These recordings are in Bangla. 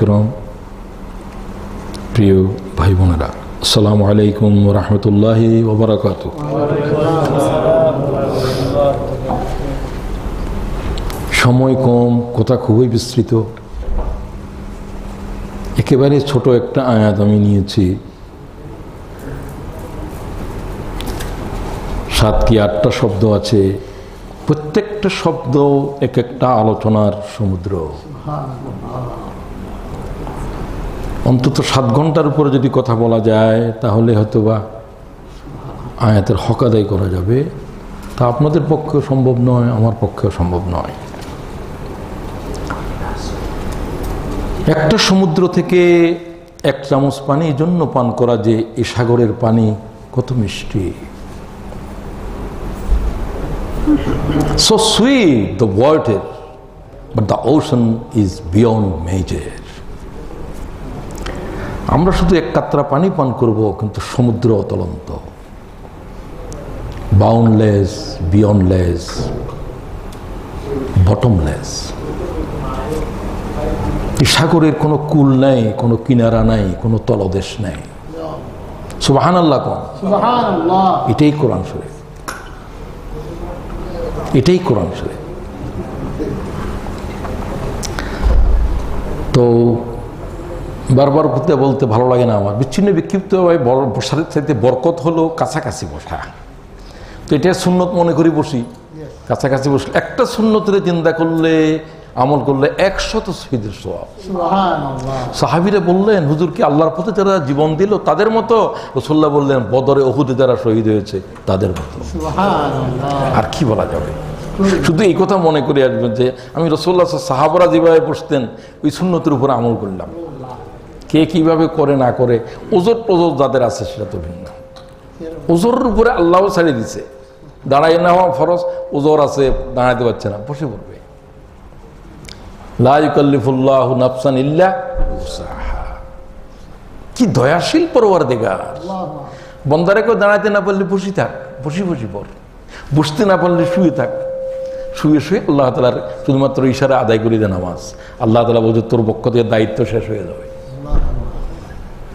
ইকরম প্রিয় ভাই বোনেরা আসসালামু আলাইকুম রহমতুল্লাহি ওবরাকাত সময় কম, কথা খুবই বিস্তৃত। একেবারে ছোট একটা আয়াত আমি নিয়েছি। সাত কি আটটা শব্দ আছে? প্রত্যেকটা শব্দ এক একটা আলোচনার সমুদ্র। অন্তত সাত ঘণ্টার উপরে যদি কথা বলা যায়, তাহলে হয়তো বা আয়াতের হক আদায় করা যাবে। তা আপনাদের পক্ষেও সম্ভব নয়, আমার পক্ষেও সম্ভব নয়। একটা সমুদ্র থেকে এক চামচ পানি জন্য পান করা যে এ সাগরের পানি কত মিষ্টি। So sweet the water but the ocean is beyond measure আমরা শুধু এক কাত্রা পানি পান করব কিন্তু সমুদ্র অতলন্ত। বাউন্ডলেস বিয়ন্ডলেস বটমলেস সাগরের কোনো কুল নাই কোনো কিনারা নাই কোনো তলদেশ নাই। সুবাহান আল্লাহ কন এটাই কোরআন শরীফ এটাই কোরআন শরীফ তো বারবার বলতে বলতে ভালো লাগে না আমার। বিচ্ছিন্ন বিক্ষিপ্ত বড় বসার চাইতে বরকত হলো কাছাকাছি বসা। তো এটা সুন্নত মনে করি বসি। কাছাকাছি বসলে একটা সুন্নতের চিন্তা করলে আমল করলে একশত শহীদের সব সাহাবিরা বললেন হুজুর কি আল্লাহর পথে যারা জীবন দিল তাদের মতো? রসোল্লাহ বললেন বদরে অহুদে যারা শহীদ হয়েছে তাদের মতো। আর কি বলা যাবে? শুধু এই কথা মনে করে আসবেন যে আমি রসোল্লা সাহাবরা যেভাবে বসতেন ওই সুন্নতের উপর আমল করলাম। কে কীভাবে করে না করে ওজোর প্রজোর যাদের আছে সেটা তো ভিন্ন। ওজোরের উপরে আল্লাহ ছাড়িয়ে দিছে। দাঁড়াই না হওয়া ফরজ ওজোর আছে, দাঁড়াইতে পারছে না, বসে পড়বে। লাইকাল্লিফুল্লাহ নাফসান ইল্লা কি দয়াশীল পরোয়ার দেগার বন্দারে কেউ দাঁড়াইতে না পারলে বসি থাক, বসি বসি পর বসতে না পারলে শুয়ে থাক। শুয়ে শুয়ে আল্লাহ তালার শুধুমাত্র ইশারা আদায় করে দেয় নামাজ। আল্লাহ তালা বলছে, তোর পক্ষ থেকে দায়িত্ব শেষ হয়ে যাবে।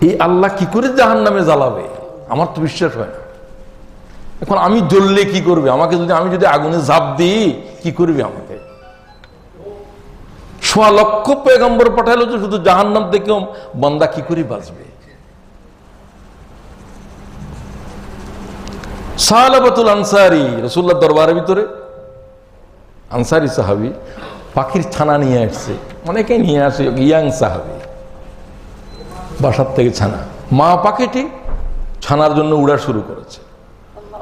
এই আল্লাহ কি করে জাহান নামে জ্বালাবে? আমার তো বিশ্বাস হয় না। এখন আমি জ্বললে কি করবে? আমাকে যদি আমি যদি আগুনে ঝাঁপ দিই, কি করবে আমাকে? সোয়া লক্ষ পেগম্বর পাঠাইলো যে শুধু জাহান নাম থেকেও বন্দা কি করে বাঁচবে? সাহালাবাতুল আনসারি রসুল্লাহ দরবারের ভিতরে আনসারি সাহাবি পাখির ছানা নিয়ে আসছে। অনেকে নিয়ে আসে, ইয়াং সাহাবি। বাসার থেকে ছানা। মা পাখিটি ছানার জন্য উড়া শুরু করেছে।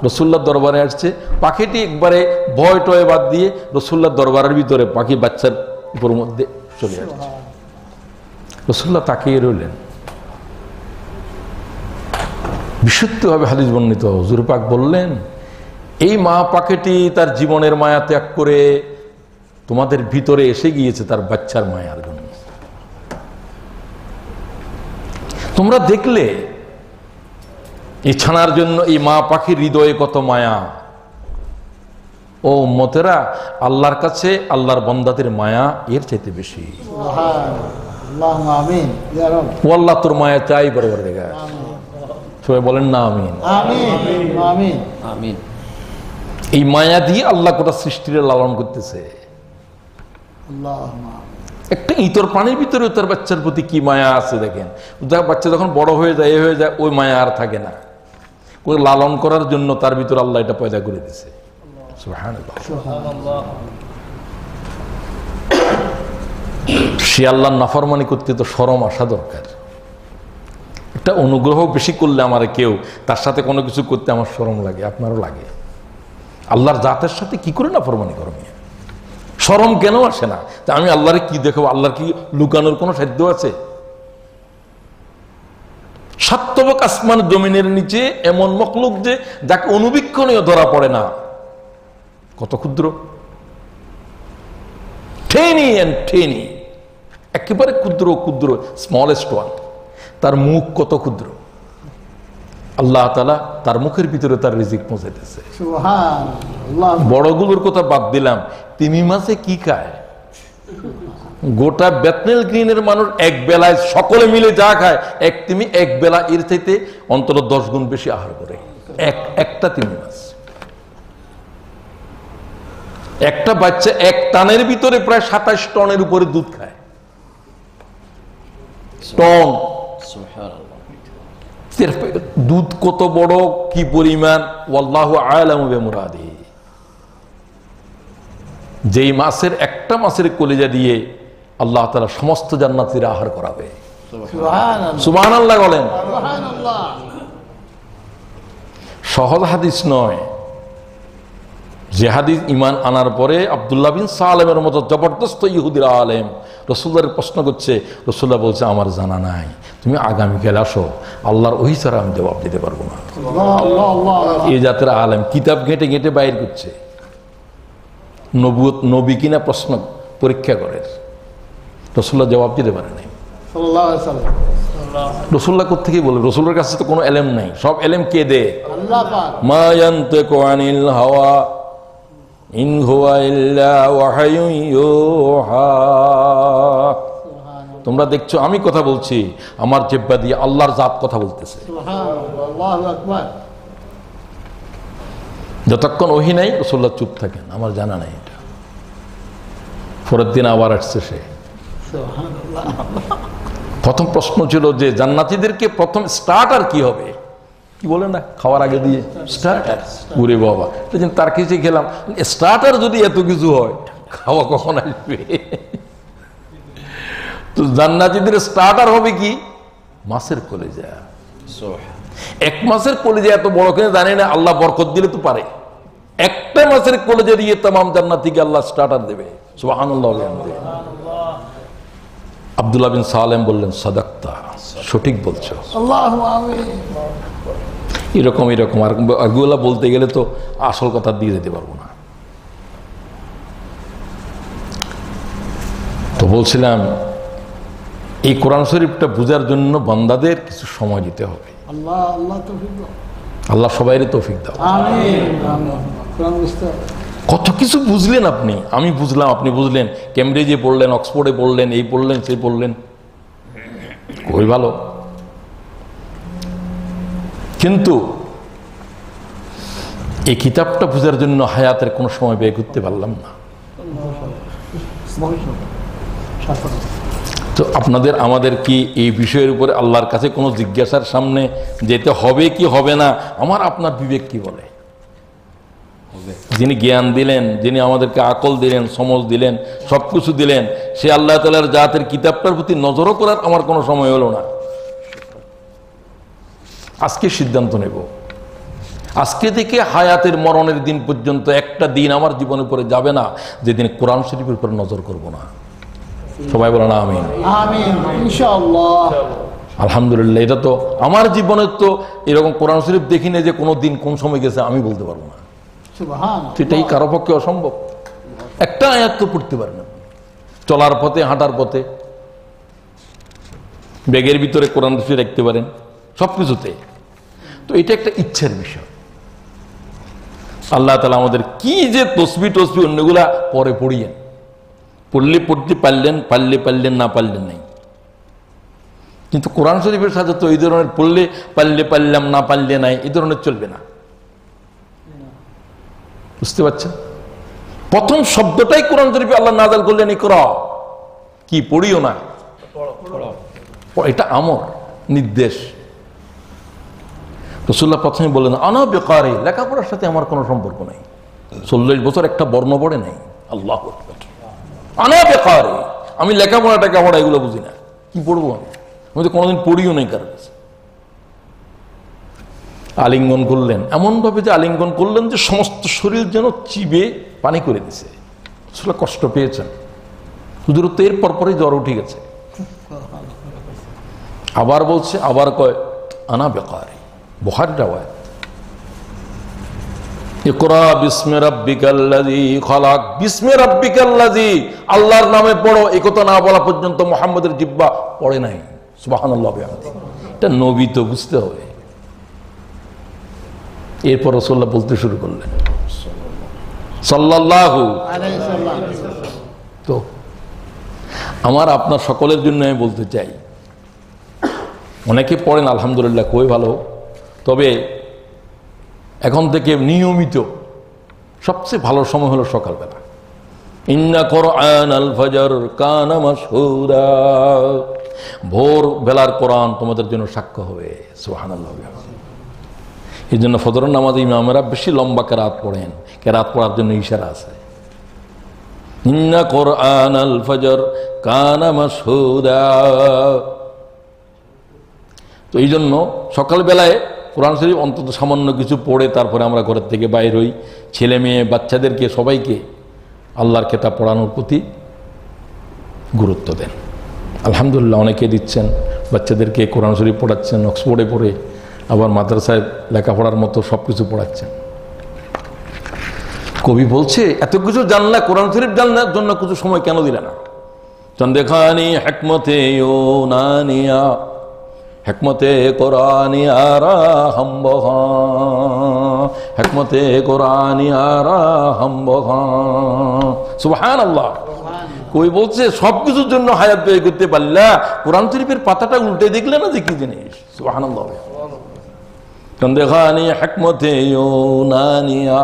রসুল্লার দরবারে আসছে। পাখিটি একবারে ভয় টয় বাদ দিয়ে রসুল্লার দরবারের ভিতরে পাখি বাচ্চার উপর মধ্যে চলে আসছে। রসুল্লাহ তাকিয়ে রইলেন। বিশুদ্ধভাবে হাদিস বর্ণিত। হুজুর পাক বললেন, এই মা পাখিটি তার জীবনের মায়া ত্যাগ করে তোমাদের ভিতরে এসে গিয়েছে, তার বাচ্চার মায়ার জন্য। তোমরা দেখলে এই ছানার জন্য এই মা পাখির হৃদয়ে কত মায়া। ও মতেরা আল্লাহর কাছে আল্লাহর বন্দাদের মায়া এর চাইতে বেশি। ও আল্লাহ তোর মায়া চাই বরাবর দেখা সবাই বলেন না আমিন। এই মায়া দিয়ে আল্লাহ কোটা সৃষ্টিরে লালন করতেছে। আল্লাহ একটা ইতর প্রাণীর ভিতরে তার বাচ্চার প্রতি কি মায়া আছে দেখেন? বাচ্চা যখন বড় হয়ে যায়, এ হয়ে যায়, ওই মায়া আর থাকে না। লালন করার জন্য তার ভিতরে আল্লাহ এটা পয়দা করে দিছে। সে আল্লাহ নাফরমানি করতে তো সরম আসা দরকার। একটা অনুগ্রহ বেশি করলে আমার কেউ, তার সাথে কোনো কিছু করতে আমার সরম লাগে, আপনারও লাগে। আল্লাহর জাতের সাথে কি করে নাফরমানি করো মিয়া? সরম কেন আসে না? তা আমি আল্লাহরে কি দেখব? আল্লাহর কি লুকানোর কোনো সাধ্য আছে? সাত্তবক আসমান জমিনের নিচে এমন মকলুক যে যাকে অনুবীক্ষণীয় ধরা পড়ে না। কত ক্ষুদ্র। Tiny and tiny. একেবারে ক্ষুদ্র ক্ষুদ্র স্মলেস্ট ওয়ান তার মুখ কত ক্ষুদ্র? আল্লাহ তালা তার মুখের ভিতরে তার রিজিক পৌঁছাইতেছে। বড়গুলোর কথা বাদ দিলাম। তিমি মাছে কি খায়? গোটা বেতনেল গ্রিনের মানুষ এক বেলায় সকলে মিলে যা খায় এক তিমি এক বেলা এর দশ গুণ বেশি আহার করে। এক একটা তিমি মাছ। একটা বাচ্চা এক টানের ভিতরে প্রায় সাতাশ টনের উপরে দুধ খায়। টন। দুধ কত বড় কি পরিমাণ? ওল্লাহ আলামে মুরাদি যেই মাসের একটা মাসের কলিজা দিয়ে আল্লাহ তালা সমস্ত জান্নাতির আহার করাবে। সুবাহ আল্লাহ বলেন। সহজ হাদিস নয় জেহাদি ইমান আনার পরে আবদুল্লাহ বিন সালেমের মতো জবরদস্ত ইহুদিরা আলেম। রসুল্লার প্রশ্ন করছে রসুল্লাহ বলছে আমার জানা নাই। তুমি আগামীকাল আসো। আল্লাহর ওই ছাড়া আমি জবাব দিতে পারব না। এই জাতের আলেম কিতাব ঘেঁটে ঘেঁটে বাইর করছে। নবুত নবী কিনা প্রশ্ন পরীক্ষা করে। রসুল্লাহ জবাব দিতে পারে নাই। রসুল্লাহ থেকে বলে? রসুল্লার কাছে তো কোনো এলেম নাই। সব এলেম কে দে মায়ান্তে কোয়ানিল হাওয়া। ইন হুয়া ইল্লা ওয়াহায়ুন ইউহা তোমরা দেখছো আমি কথা বলছি আমার জেব্বা দিয়ে আল্লাহর জাত কথা বলতেছে سبحان الله الله اكبر যতক্ষণ ওহি নাই রসুল্লাহ চুপ থাকেন আমার জানা নাই এটা পরের দিন আবার আসছে সে سبحان الله প্রথম প্রশ্ন ছিল যে জান্নাতীদেরকে প্রথম স্টার্টার কি হবে কি বলে না? খাওয়ার আগে দিয়ে। স্টার্টার ঘুরে বাবা। দেখছেন তার কিছু খেলাম। স্টার্টার যদি এত কিছু হয় খাওয়া কখন আসবে? তো জান্নাতিদের স্টার্টার হবে কি? মাছের কলেজা। এক মাসের কলেজা এত বড় কিনা জানে না আল্লাহ বরকত দিলে তো পারে। একটা মাসের কলেজা দিয়ে তাম জান্নাতিকে আল্লাহ স্টার্টার দেবে। সুবাহ আনন্দ দেবে বিন সালেম বললেন সাদাক্তা সঠিক বলছো। আল্লাহ এরকম এরকম। আর এগুলো বলতে গেলে তো আসল কথা দিয়ে যেতে পারব না। তো বলছিলাম এই কোরআন শরীফটা বোঝার জন্য বান্দাদের কিছু সময় দিতে হবে। আল্লাহ সবাই তৌফিক দাও। কত কিছু বুঝলেন আপনি? আমি বুঝলাম আপনি বুঝলেন। কেমব্রিজে পড়লেন অক্সফোর্ডে পড়লেন এই পড়লেন সেই পড়লেন। খুবই ভালো। কিন্তু এই কিতাবটা বোঝার জন্য হায়াতের কোনো সময় ব্যয় করতে পারলাম না। তো আপনাদের, আমাদের কি এই বিষয়ের উপরে আল্লাহর কাছে কোনো জিজ্ঞাসার সামনে যেতে হবে কি হবে না, আমার আপনার বিবেক কি বলে? যিনি জ্ঞান দিলেন, যিনি আমাদেরকে আকল দিলেন, সমজ দিলেন সব কিছু দিলেন, সে আল্লাহ তালার জাতের কিতাবটার প্রতি নজরও করার আমার কোনো সময় হলো না। আজকে সিদ্ধান্ত নেব। আজকে থেকে হায়াতের মরণের দিন পর্যন্ত একটা দিন আমার জীবনের উপরে যাবে না যেদিন কোরআন শরীফের উপরে নজর করব না। সবাই বলে না আমিন আলহামদুলিল্লাহ এটা তো আমার জীবনের তো এরকম কোরআন শরীফ দেখি না যে কোনো দিন কোন সময় গেছে আমি বলতে পারব না। সেটাই কারও পক্ষে অসম্ভব। একটা আয়াত তো পড়তে পারে না চলার পথে হাঁটার পথে। ব্যাগের ভিতরে কোরআন শরীফ রাখতে পারেন। সব কিছুতে তো এটা একটা ইচ্ছের বিষয়। আল্লাহ তালা আমাদের কি যে তসবি টসবি অন্যগুলা পরে পড়িয়েন। পড়লে পড়তে পারলেন, পারলে পারলেন, না পারলেন নাই। কিন্তু কোরআন শরীফের সাথে তো এই ধরনের পড়লে পারলে পারলাম, না পারলে নাই, এই ধরনের চলবে না। বুঝতে পারছেন? প্রথম শব্দটাই কোরআন শরীফে আল্লাহ নাজাল করলেন ইকরা কি পড়িও না। এটা আমর, নির্দেশ। রসুল্লাহ প্রথমে বললেন, আনা বেকারে লেখাপড়ার সাথে আমার কোনো সম্পর্ক নাই। চল্লিশ বছর একটা বর্ণ পড়ে নাই। আল্লাহ আনা বেকারে আমি লেখাপড়া টেখাপড়া এগুলো বুঝি না। কি পড়ব আমি? আমি তো কোনোদিন পড়িও নাই কারও কাছে। আলিঙ্গন করলেন। এমনভাবে যে আলিঙ্গন করলেন যে সমস্ত শরীর যেন চিবে পানি করে দিছে। আসলে কষ্ট পেয়েছেন। হুজুর এর পরপরই জ্বর উঠে গেছে। আবার বলছে, আবার কয়, আনা বেকারে আল্লাহর নামে পড়ো, এই কথা না বলা পর্যন্ত মুহাম্মাদের জিব্বা পড়ে নাই। নবী তো বুঝতে হবে। এরপর রসল্লাহ বলতে শুরু করলেন। সালাম তো আমার আপনার সকলের জন্য আমি বলতে চাই। অনেকে পড়েন, আলহামদুলিল্লাহ, খুবই ভালো। তবে এখন থেকে নিয়মিত সবচেয়ে ভালো সময় হলো সকালবেলা। ইন্না কোরআন আল ফজর কানা মাশহুদা। ভোর বেলার কোরআন তোমাদের জন্য সাক্ষ্য হবে। সুবহানাল্লাহ এই জন্য ফজর নামাজ ইমামেরা বেশি লম্বা কেরাত পড়েন। কেরাত পড়ার জন্য ইশারা আছে। ইন্না কোরআন আল ফজর কানা মাশহুদা। তো এই জন্য সকালবেলায় কোরআন শরীফ অন্তত সামান্য কিছু পড়ে তারপরে আমরা ঘরের থেকে বাইর হই। ছেলে মেয়ে, বাচ্চাদেরকে সবাইকে আল্লাহর খেতাব পড়ানোর প্রতি গুরুত্ব দেন। আলহামদুলিল্লাহ অনেকে দিচ্ছেন, বাচ্চাদেরকে কোরআন শরীফ পড়াচ্ছেন, অক্সফোর্ডে পড়ে, আবার মাদ্রাসায় লেখাপড়ার মতো সব কিছু পড়াচ্ছেন। কবি বলছে, এত কিছু জানলা কোরআন শরীফ জানলার জন্য কিছু সময় কেন দিলে না? চন্দেখানি হেকমতে, ও নানিয়া হেকমতে কোরআনি আরা হম্বহ হেকমতে কোরআনি আরা হম্বহ সুবহান আল্লাহ কই বলছে সব কিছুর জন্য হায়াত ব্যয় করতে পারলা কোরআন শরীফের পাতাটা উল্টে দেখলে না যে কি জিনিস সুবহান আল্লাহ চন্দেখানি হেকমতে ও নানিয়া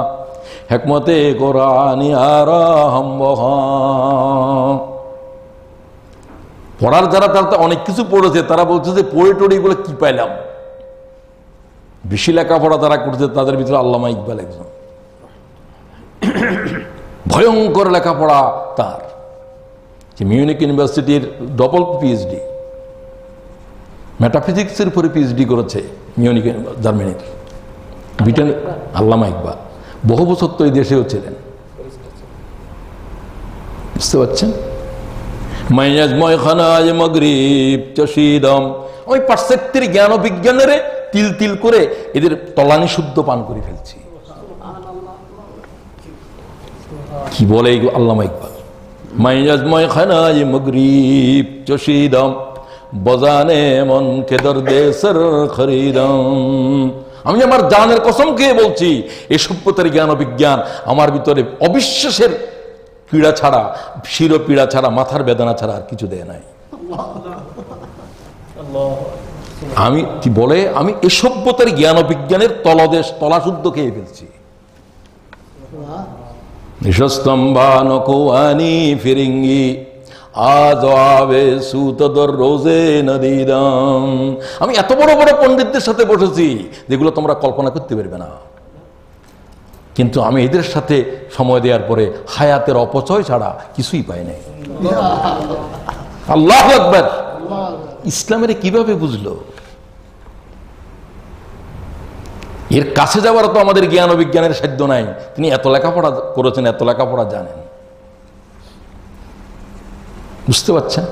হেকমতে কোরআনি আরা হম্বহ পড়ার যারা, তারা অনেক কিছু পড়েছে, তারা বলছে যে পড়ে টড়ে এগুলো কি পাইলাম? বেশি লেখাপড়া তারা করছে, তাদের ভিতরে আল্লামা ইকবাল একজন। ভয়ঙ্কর লেখাপড়া তার, যে মিউনিক ইউনিভার্সিটির ডবল পিএইচডি মেটাফিজিক্সের উপরে পিএইচডি করেছে মিউনিক জার্মানির, ব্রিটেন আল্লামা ইকবাল। বহু বছর তো এই দেশেও ছিলেন। বুঝতে পারছেন? মাইয়াজময় খানাজ মগরিব চশিদম ওই পাশ্চাত্যের জ্ঞান বিজ্ঞানের তিল তিল করে এদের তলানি শুদ্ধ পান করে ফেলছি। কি বলে আল্লামা ইকবাল মাইয়াজময় খানাজ মগরিব চশিদম বজানে মন কেদর দেশর খরিদম। আমি আমার জানের কসম খেয়ে বলছি এই সভ্যতার জ্ঞান বিজ্ঞান আমার ভিতরে অবিশ্বাসের পীড়া ছাড়া, শির পীড়া ছাড়া, মাথার বেদনা ছাড়া আর কিছু দেয় নাই। আমি কি বলে, আমি এ সভ্যতার জ্ঞান বিজ্ঞানের তলদেশ, তলাশুদ্ধ খেয়ে ফেলছি। ফিরিঙ্গি, আজ সুতদর রোজে আমি এত বড় বড় পণ্ডিতদের সাথে বসেছি, যেগুলো তোমরা কল্পনা করতে পারবে না। কিন্তু আমি এদের সাথে সময় দেওয়ার পরে হায়াতের অপচয় ছাড়া কিছুই পাই নাই। আল্লাহ আকবর। ইসলামের কীভাবে বুঝলো? এর কাছে যাওয়ার তো আমাদের জ্ঞান ও বিজ্ঞানের সাধ্য নাই। তিনি এত লেখাপড়া করেছেন, এত লেখাপড়া জানেন। বুঝতে পারছেন?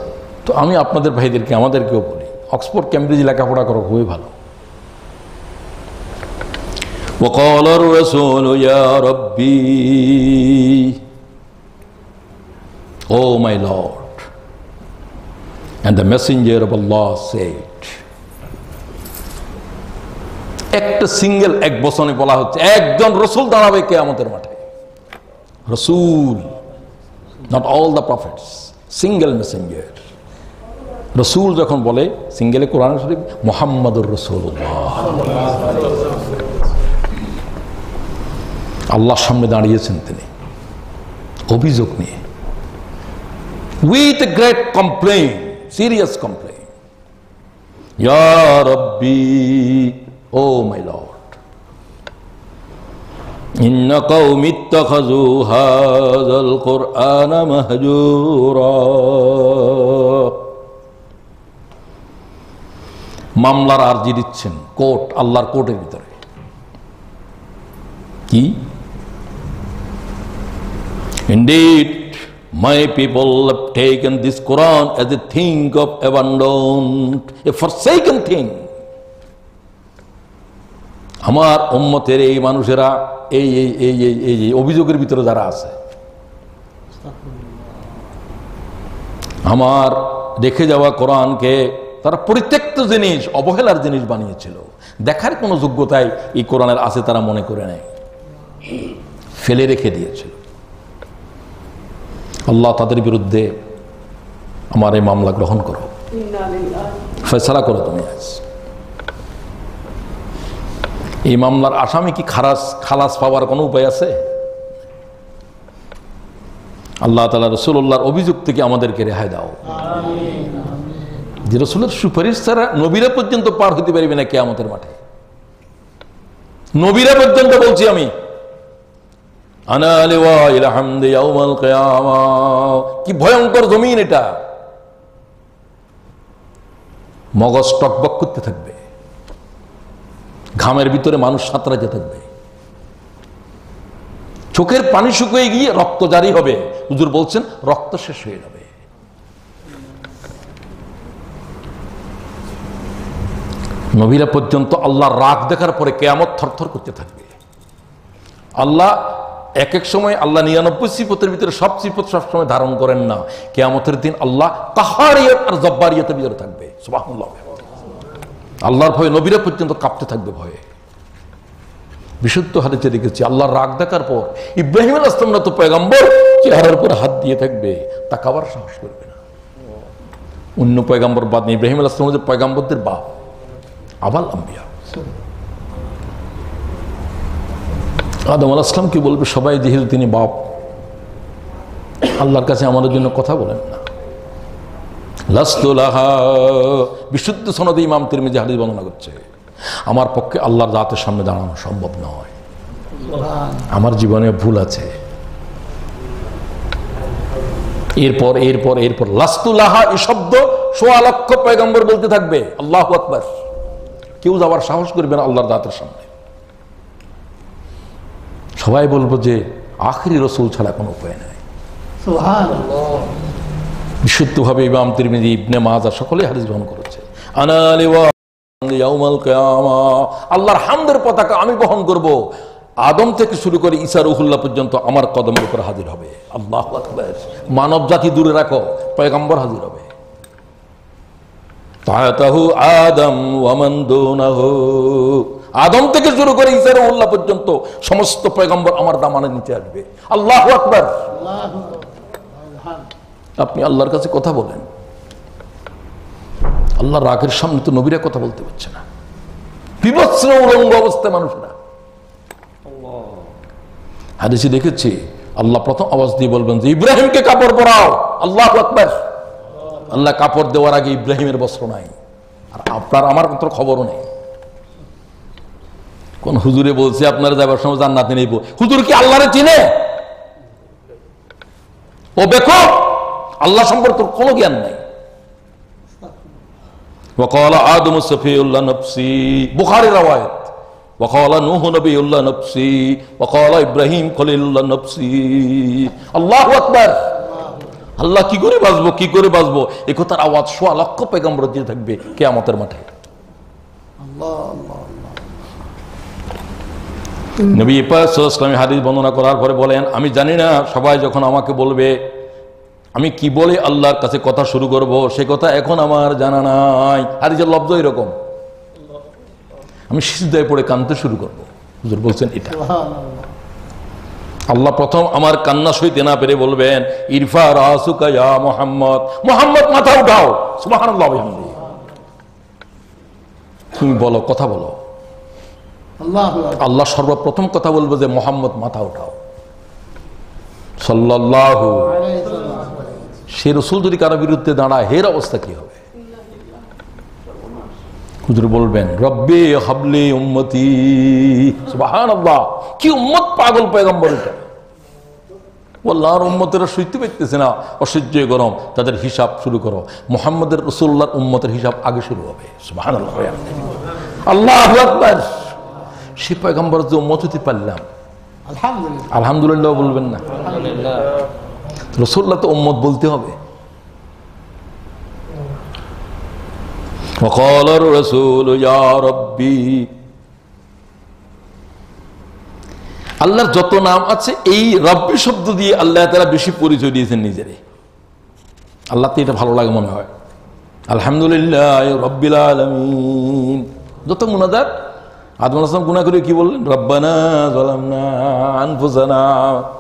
তো আমি আপনাদের ভাইদেরকে, আমাদেরকেও বলি, অক্সফোর্ড ক্যামব্রিজ লেখাপড়া করো, খুবই ভালো। وقال الرسول يا ربي O my lord And the messenger of Allah said, একটা সিঙ্গেল এক বছরে বলা হচ্ছে একজন রসুল দাঁড়াবে কে আমাদের মাঠে রসুল not all the prophets single messenger রসুল যখন বলে সিঙ্গেলে কোরআন শরীফ মোহাম্মদুর রসুল্লাহ আল্লাহর সামনে দাঁড়িয়েছেন তিনি। অভিযোগ নিয়ে। With great complain serious complain রব্বি ও মাই লর্ড ইন্ন কৌমিত্ত খজু হাজল কোরআন মাহজুরা মামলার আর্জি দিচ্ছেন কোর্ট, আল্লাহর কোর্টের ভিতরে। কি? Indeed, my people have taken this Quran as a thing of abandoned, a forsaken thing. আমার উম্মতের এই মানুষেরা এই এই এই এই এই এই অভিযোগের ভিতরে যারা আছে আমার রেখে যাওয়া কোরআনকে তারা পরিত্যক্ত জিনিস অবহেলার জিনিস বানিয়েছিল। দেখার কোনো যোগ্যতায় এই কোরআনের আছে তারা মনে করে নেয়। ফেলে রেখে দিয়েছিল। আল্লাহ তাদের বিরুদ্ধে আমার এই মামলা গ্রহণ করো। ফেসলা করো তুমি আজ। এই মামলার আসামি কি খালাস খালাস পাওয়ার কোনো উপায় আছে? আল্লাহ তালা রসুল্লাহর অভিযোগ থেকে আমাদেরকে রেহাই দাও। যে রসুলের সুপারিশ ছাড়া নবীরা পর্যন্ত পার হতে পারবে না কেয়ামতের মাঠে। নবীরা পর্যন্ত বলছি আমি আনা লিওয়াইল হামদি ইয়াউমাল কিয়ামা কি ভয়ঙ্কর জমিন এটা। মগজ টকবক করতে থাকবে। ঘামের ভিতরে মানুষ সাঁতরাতে থাকবে। চোখের পানি শুকিয়ে গিয়ে রক্ত জারি হবে। হুজুর বলছেন, রক্ত শেষ হয়ে যাবে। নবীরা পর্যন্ত আল্লাহর রাগ দেখার পরে কেয়ামত থরথর করতে থাকবে। আল্লাহ এক এক সময় আল্লাহ নিরানব্বই সিপতের ভিতরে সব সিপত সবসময় ধারণ করেন না। কেয়ামতের দিন আল্লাহ তাহারিয়ত আর জব্বারিয়তের ভিতরে থাকবে। আল্লাহর ভয়ে নবীরা পর্যন্ত কাঁপতে থাকবে ভয়ে। বিশুদ্ধ হাদিতে দেখেছি, আল্লাহর রাগ দেখার পর ইব্রাহিম আসলামরা তো পয়গাম্বর চেহারার উপর হাত দিয়ে থাকবে তা কাবার সাহস করবে না। অন্য পয়গাম্বর বাদ নেই। ইব্রাহিম আসলাম যে পয়গাম্বরদের বাপ, আবাল আম্বিয়া। আদম আল আসলাম কি বলবে? সবাই যেহেতু তিনি বাপ, আল্লাহর কাছে আমাদের জন্য কথা বলেন না। বিশুদ্ধ সনদে ইমাম তিরমিজি হাদিস বর্ণনা করছে, আমার পক্ষে আল্লাহর জাতের সামনে দাঁড়ানো সম্ভব নয়। আমার জীবনে ভুল আছে। এরপর এরপর এরপর লাস্তুলাহা এই শব্দ সোয়া লক্ষ পয়গম্বর বলতে থাকবে, আল্লাহ আকবার। কেউ যাওয়ার সাহস করবে না আল্লাহর জাতের সামনে। সবাই বলব যে আখরি রসুল ছাড়া কোনো উপায় নাই। বিশুদ্ধভাবে ইমাম তিরমিজি ইবনে মাজা সকলে হাদিস গ্রহণ করেছে। আল্লাহর হামদের পতাকা আমি বহন করব। আদম থেকে শুরু করে ঈসা রুহুল্লাহ পর্যন্ত আমার কদমের উপর হাজির হবে। আল্লাহ মানব জাতি দূরে রাখো পয়গম্বর হাজির হবে। তাহু আদম ওয়ামান দুনাহু। আদম থেকে শুরু করে ঈসা রুহুল্লাহ পর্যন্ত সমস্ত পয়গম্বর আমার দামানের নিচে আসবে। আল্লাহ আকবার। আপনি আল্লাহর কাছে কথা বলেন। আল্লাহ রাগের সামনে তো নবীরা কথা বলতে পারছে না। বিভৎস উলঙ্গ অবস্থায় মানুষরা হাদিসে দেখেছি, আল্লাহ প্রথম আওয়াজ দিয়ে বলবেন যে, ইব্রাহিমকে কাপড় পরাও। আল্লাহ আকবার। আল্লাহ কাপড় দেওয়ার আগে ইব্রাহিমের বস্ত্র নাই। আর আপনার, আমার কত খবরও নেই। কোন হুজুরে বলছে আপনারা যাবার সময় জান্নাতে নেব হুজুর কি আল্লাহরে চিনে ও দেখো আল্লাহ সম্পর্কে তোর কোনো জ্ঞান নাই وقال آدم صفي الله نفسي بخاري رواية وقال نوح نبي الله نفسي وقال إبراهيم خليل الله نفسي الله أكبر আল্লাহ কি করে বাঁচবো কি করে বাঁচবো এ কথার আওয়াজ সোয়া লক্ষ পেগম্বর দিয়ে থাকবে কেয়ামতের মাঠে নবী ইসলামী হাদিস বর্ণনা করার পরে বলেন, আমি জানি না সবাই যখন আমাকে বলবে, আমি কি বলে আল্লাহর কাছে কথা শুরু করব, সে কথা এখন আমার জানা নাই। যে লব্ধ এরকম। আমি সিজদায় পড়ে কানতে শুরু করব। হুজুর বলছেন এটা। আল্লাহ প্রথম আমার কান্না সইতে না পেরে বলবেন, ইরফা রাসুকা ইয়া মোহাম্মদ। মোহাম্মদ, মাথা উঠাও। তুমি বলো, কথা বলো। আল্লাহ আল্লাহ সর্বপ্রথম কথা বলব যে, মোহাম্মদ, মাথা উঠাও। সাল্লাল্লাহু সে রসুল যদি কারও বিরুদ্ধে দাঁড়ায়, হের অবস্থা কি হবে? বলবেন, রব্বে উম্মতি। কি উম্মত পাগল পয়গম্বর এটা? আল্লাহর উম্মতেরা সইতে পারতেছে না। অসহ্য গরম, তাদের হিসাব শুরু করো। মোহাম্মদের রসুল্লাহর উম্মতের হিসাব আগে শুরু হবে। আল্লাহ আকবার। সে পয়গম্বর যে উম্মত হতে পারলাম আলহামদুলিল্লাহ আলহামদুলিল্লাহ বলবেন না আলহামদুলিল্লাহ রসুল্লাহ তো উম্মত বলতে হবে وقال الرسول يا ربي আল্লাহর যত নাম আছে এই রব্বি শব্দ দিয়ে আল্লাহ তারা বেশি পরিচয় দিয়েছেন নিজেরে আল্লাহ তো এটা ভালো লাগে মনে হয় আলহামদুলিল্লাহ রব্বিল আলমিন যত মুনাদার আদম আসলাম গুণা করে কি বললেন? রব্বানা জলামনা আনফুসানা।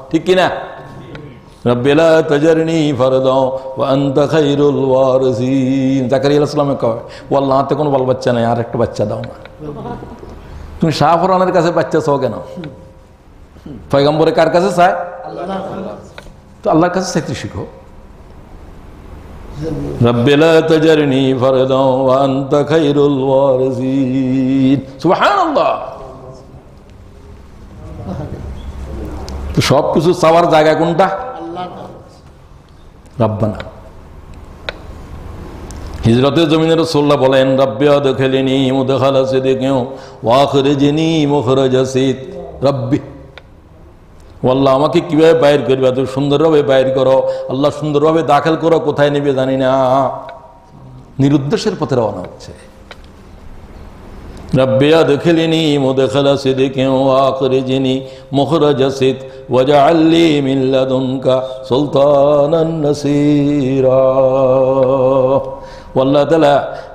ঠিক কিনা? রব্বিলা তাজারনি আনতা খাইরুল ওয়ারিসিন। জাকারিয়া কয় হাতে কোনো বাল বাচ্চা নাই আর একটা বাচ্চা দাও না। তুমি কাছে বাচ্চা চাও কেন? পয়গম্বরে কার কাছে চায়? তো আল্লাহর কাছে চাইতে শিখো। তো সব কিছু চাওয়ার জায়গা কোনটা? রব্বানা। হিজরতে জমিনের সোল্লা বলেন রব্বিয়া দেখেলিনি মুদেখালা সে দেখেও ওয়াখরে জেনি মুখরজ আসিত রব্বি আল্লাহ আমাকে কীভাবে বাইর করবে? তুমি সুন্দরভাবে বাইর করো। আল্লাহ সুন্দরভাবে দাখিল করো, কোথায় নেবে জানি না। নিরুদ্দেশের পথে রওনা হচ্ছে। আল্লি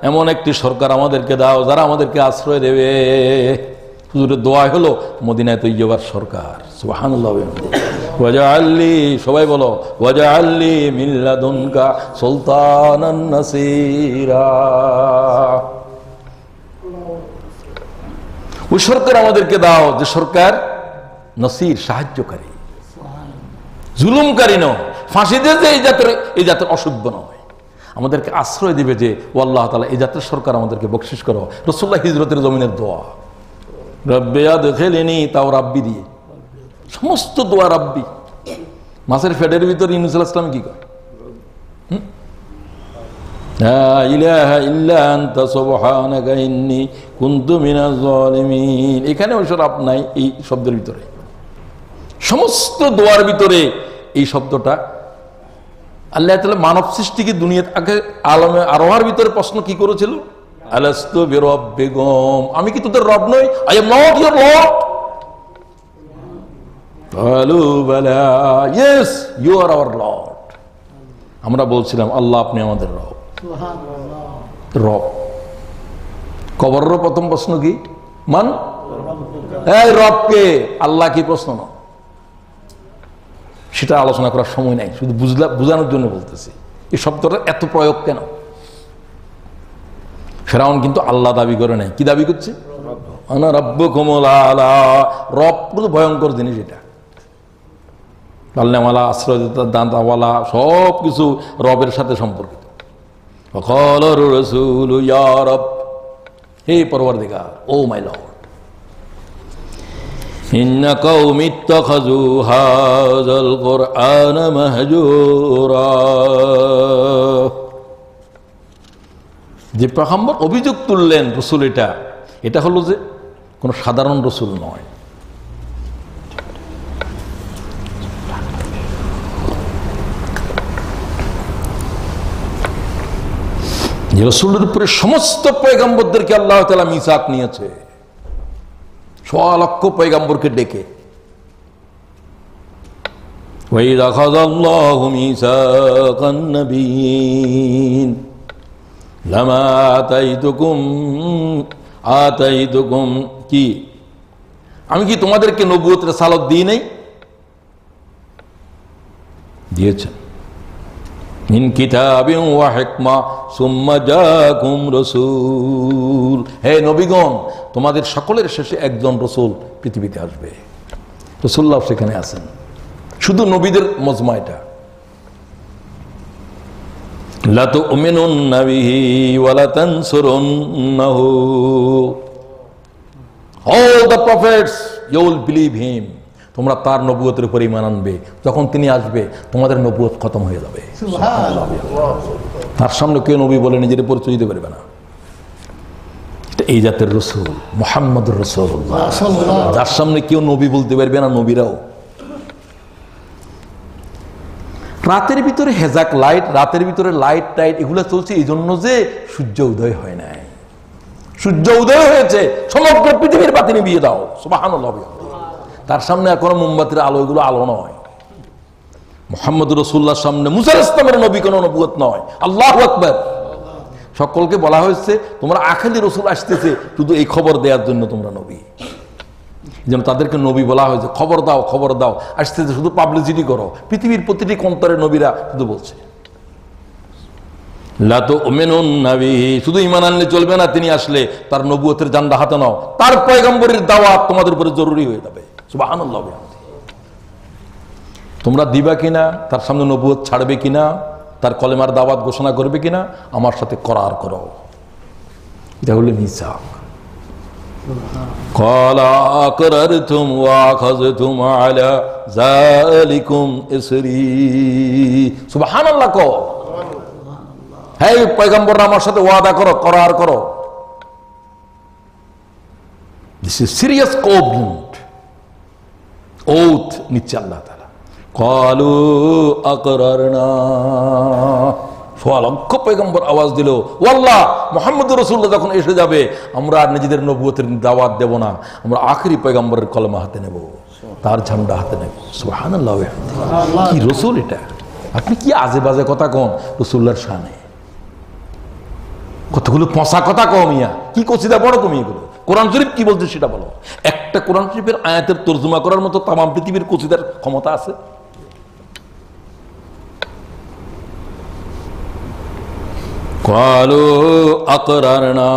এমন একটি সরকার আমাদেরকে দাও, যারা আমাদেরকে আশ্রয় দেবে। হুজুরের দোয়া হলো, মদিনায় তৈয়বার সরকার। সুবহানাল্লাহ ওয়াজআল্লি সবাই বলো লাদুনকা সুলতানান ওই সরকার আমাদেরকে দাও, যে সরকার নসির, সাহায্যকারী। জুলুমকারী নয় ফাঁসি দিয়ে যে এই জাতের এই জাতের অসভ্য নয়। আমাদেরকে আশ্রয় দিবে যে, ও আল্লাহ তালা এই জাতের সরকার আমাদেরকে বকশিস করো। রসুল্লাহ হিজরতের জমিনের দোয়া। রব্বেয়া দেখে লেনি তাও রাব্বি দিয়ে। সমস্ত দোয়া রাব্বি। মাছের ফেডের ভিতরে ইনুস ইসলাম কি কুনতু এখানে ওই সব নাই, এই শব্দের ভিতরে। সমস্ত দোয়ার ভিতরে এই শব্দটা আল্লাহ তাআলা মানব সৃষ্টিকে দুনিয়াতে আগে আলমে আরোহার ভিতরে প্রশ্ন কি করেছিল? আলাস্তু বিরব বেগম আমি কি তোদের রব নই? I am not your lord yes you are our lord আমরা বলছিলাম আল্লাহ আপনি আমাদের রব। রব। কবরের প্রথম প্রশ্ন কি? মান? এই রবকে। আল্লাহ কি প্রশ্ন না? সেটা আলোচনা করার সময় নাই। শুধু বুঝলা বোঝানোর জন্য বলতেছি। এই শব্দটা এত প্রয়োগ কেন? ফেরাউন কিন্তু আল্লাহ দাবি করে নাই। কি দাবি করছে? ভয়ঙ্কর জিনিস এটা। পাল্লামালা আশ্রয়দাতা দাঁতাওয়ালা সব কিছু রবের সাথে সম্পর্কিত। রসুল হে যে পেগম্বর অভিযোগ তুললেন রসুল এটা এটা হলো যে কোনো সাধারণ রসুল নয় যে রসুলের উপরে সমস্ত পয়গাম্বরদেরকে আল্লাহ তালা মিসাক নিয়েছে সোয়া লক্ষ পয়গাম্বরকে ডেকে وإذ أخذ الله ميثاق النبيين কি? আমি কি তোমাদেরকে নবুয়তের সালত দিই নাই? দিয়েছেন। সুম্মা রসুল। হে নবীগণ, তোমাদের সকলের শেষে একজন রসুল পৃথিবীতে আসবে। রসুল্লাহ সেখানে আছেন। শুধু নবীদের মজমা এটা। নাবিহি ওয়ালা তানসুরুন্নাহু all the prophets you will believe him তোমরা তার নবুয়তের উপর ইমান আনবে। যখন তিনি আসবে তোমাদের নবুয়ত খতম হয়ে যাবে। তার সামনে কেউ নবী বলে নিজের পরিচয় দিতে পারবে না। এই জাতের রসুল মোহাম্মদ রসুল। যার সামনে কেউ নবী বলতে পারবে না নবীরাও। রাতের ভিতরে হেজাক লাইট, রাতের ভিতরে লাইট টাইট, এগুলো চলছে এই জন্য যে সূর্য উদয় হয় নাই। সূর্য উদয় হয়েছে, সমগ্র পৃথিবীর বাতি নিবিয়ে দাও। সুবাহান তার সামনে কোনো মোমবাতির আলো এগুলো আলো নয়। মোহাম্মদ রসুল্লাহর সামনে মুসার ইসলামের নবী কোনো নবুয়ত নয়। আল্লাহ আকবর। সকলকে বলা হয়েছে, তোমরা আখেলি রসুল আসতেছে, শুধু এই খবর দেওয়ার জন্য তোমরা নবী। যেন তাদেরকে নবী বলা হয়েছে, খবর দাও খবর দাও। আসতেছে শুধু পাবলিসিটি করো। পৃথিবীর প্রতিটি কন্তরের নবীরা শুধু বলছে। শুধু ইমান আনলে চলবে না তিনি আসলে, তার নবুয়তের জান্ডা হাতে নাও। তার পয়গম্বরের দাওয়াত তোমাদের উপরে জরুরি হয়ে যাবে। সুবহানাল্লাহ তোমরা দিবা কিনা? তার সামনে নবুয়ত ছাড়বে কিনা? তার কলেমার দাওয়াত ঘোষণা করবে কিনা? আমার সাথে করার করো। এটা হলো মিসাক قال أقررتم وأخذتم على ذلكم إسري سبحان الله কো হে পয়গম্বর আমার সাথে ওয়াদা করো করার করো this is serious covenant oath নিচ্ছে আল্লাহ তাআলা কালু আকরারনা সোয়া লক্ষ পয়গম্বর আওয়াজ দিল, ওয়াল্লাহ মোহাম্মদ রসুল্লাহ যখন এসে যাবে, আমরা আর নিজেদের নবুয়তের দাওয়াত দেব না, আমরা আখরি পয়গম্বরের কলমা হাতে নেব, তার ঝান্ডা হাতে নেব। কি রসুল এটা? আপনি কি আজে বাজে কথা কন? রসুল্লার শানে। কতগুলো পচা কথা কম ইয়া কি কচিদা বড় তুমি এগুলো। কোরআন শরীফ কি বলছে সেটা বলো। একটা কোরআন শরীফের আয়াতের তর্জমা করার মতো তামাম পৃথিবীর কচিদার ক্ষমতা আছে? কালো আকরারনা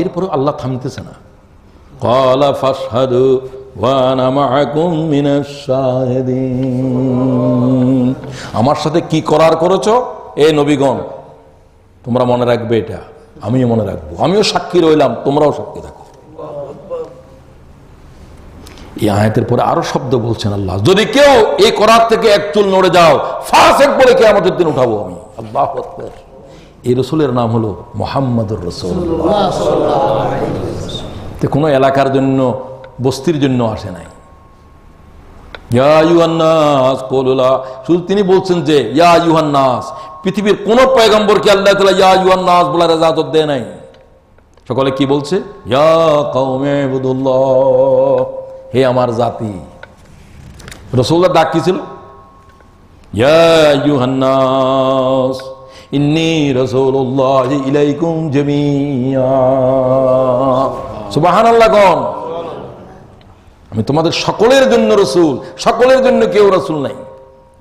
এরপরে আল্লাহ থামতেছে না। কালা মাআকুম আমার সাথে কি করার করেছ? এ নবীগণ, তোমরা মনে রাখবে এটা। আমিও মনে রাখব। আমিও সাক্ষী রইলাম, তোমরাও সাক্ষী থাকো। এই আয়াতের পরে আরও শব্দ বলছেন আল্লাহ, যদি কেউ এই করার থেকে এক চুল নড়ে যাও ফাঁসেক পরে কে আমাদের দিন উঠাবো আমি। আল্লাহ এই রসুলের নাম হলো মোহাম্মদুর রসুল। তো কোনো এলাকার জন্য বস্তির জন্য আসে নাই। শুধু তিনি বলছেন যে ইয়া ইউহান্নাস পৃথিবীর কোন পয়গম্বরকে আল্লাহ তালা ইয়া ইউহান্নাস বলার রেজাজত দেয় নাই। সকলে কি বলছে? ইয়া হে আমার জাতি। রসুল্লাহ ডাক কি ছিল? ইয়া ইউহান্নাস ইন্নি রসুল্লাহ ইলাইকুম জামিয়া সুবহানাল্লাহ গণ আমি তোমাদের সকলের জন্য রসুল সকলের জন্য কেউ রসুল নাই।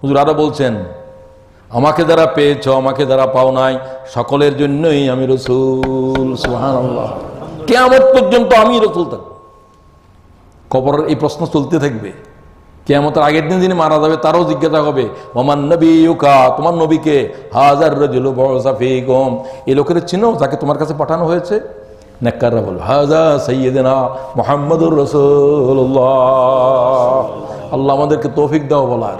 হুজুর আরও বলছেন আমাকে যারা পেয়েছ আমাকে যারা পাও নাই সকলের জন্যই আমি রসুল। সুবহানাল্লাহ। কেয়ামত পর্যন্ত আমি রসুল থাকব। কবরের এই প্রশ্ন চলতে থাকবে। কেয়ামতের আগের দিন যিনি মারা যাবে তারও জিজ্ঞাসা হবে ওমান নবী ইউকা তোমার নবীকে হাজার রজুল বসাফিকম এই লোকের চিহ্ন যাকে তোমার কাছে পাঠানো হয়েছে নেককাররা বলবে হাজা সৈয়দিনা মোহাম্মদুর রসুল্লাহ আল্লাহ আমাদেরকে তৌফিক দাও বলার।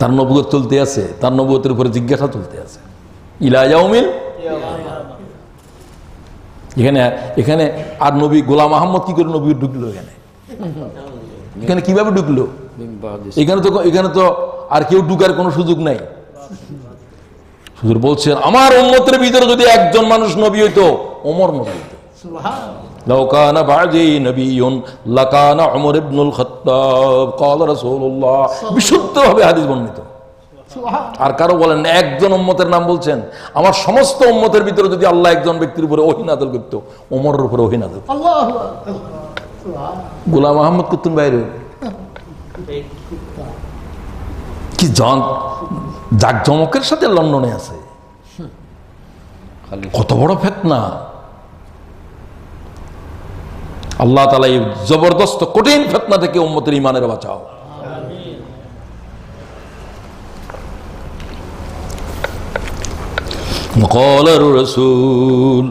তার নবুয়ত চলতে আছে তার নবুয়তের উপরে জিজ্ঞাসা চলতে আছে। ইলায়াউমিল এখানে এখানে আর নবী গোলাম আহমদ কি করে নবী ঢুকলো এখানে? এখানে কিভাবে ঢুকলো من بعد এখানে তো এখানে তো আর কেউ ঢুকার কোনো সুযোগ নাই হুজুর বলছেন আমার উম্মতের ভিতরে যদি একজন মানুষ নবী হইতো ওমর নবী হইতো সুবহান لو كان بعدي نبي لكان عمر بن الخطاب قال رسول الله বিশুদ্ধভাবে হাদিস বর্ণিত সুবহান আর কারো বলেন না, একজন উম্মতের নাম বলছেন আমার সমস্ত উম্মতের ভিতরে যদি আল্লাহ একজন ব্যক্তির উপরে অহিনাদল করত ওমরের উপরে অহিনাদল আল্লাহু আকবার সুবহান গোলাম আহমদ কুতুন বাইরে কি জন জাকজমকের সাথে লন্ডনে আছে। কত বড় ফেতনা। আল্লাহ তালা এই জবরদস্ত কঠিন ফেতনা থেকে উম্মতের ইমানের বাঁচাও। কলার রসুল।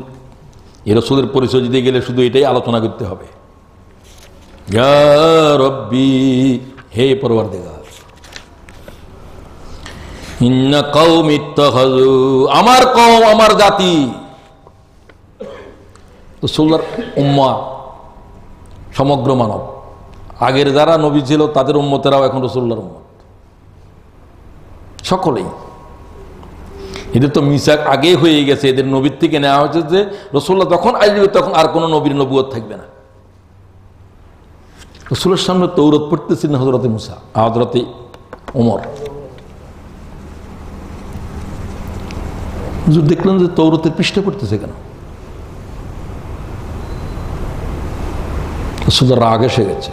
এ রসুলের পরিচয় দিতে গেলে শুধু এটাই আলোচনা করতে হবে। রব্বি, হে ইত্তাখাযু, আমার কওম আমার জাতি। রসুল্লার উম্মা, সমগ্র মানব। আগের যারা নবী ছিল, তাদের উম্মতেরাও এখন রসুল্লার উম্মত। সকলেই। এদের তো মিসাক আগে হয়ে গেছে। এদের নবীর থেকে নেওয়া হয়েছে যে, রসুল্লাহ যখন আসবে, তখন আর কোনো নবীর নবুয়ত থাকবে না। রসুলের সামনে তৌরত পড়তেছিলেন হজরতে মুসা হজরতে ওমর। হুজুর দেখলেন যে তৌরতের পৃষ্ঠে পড়তেছে কেন? রসুলের রাগ এসে গেছে।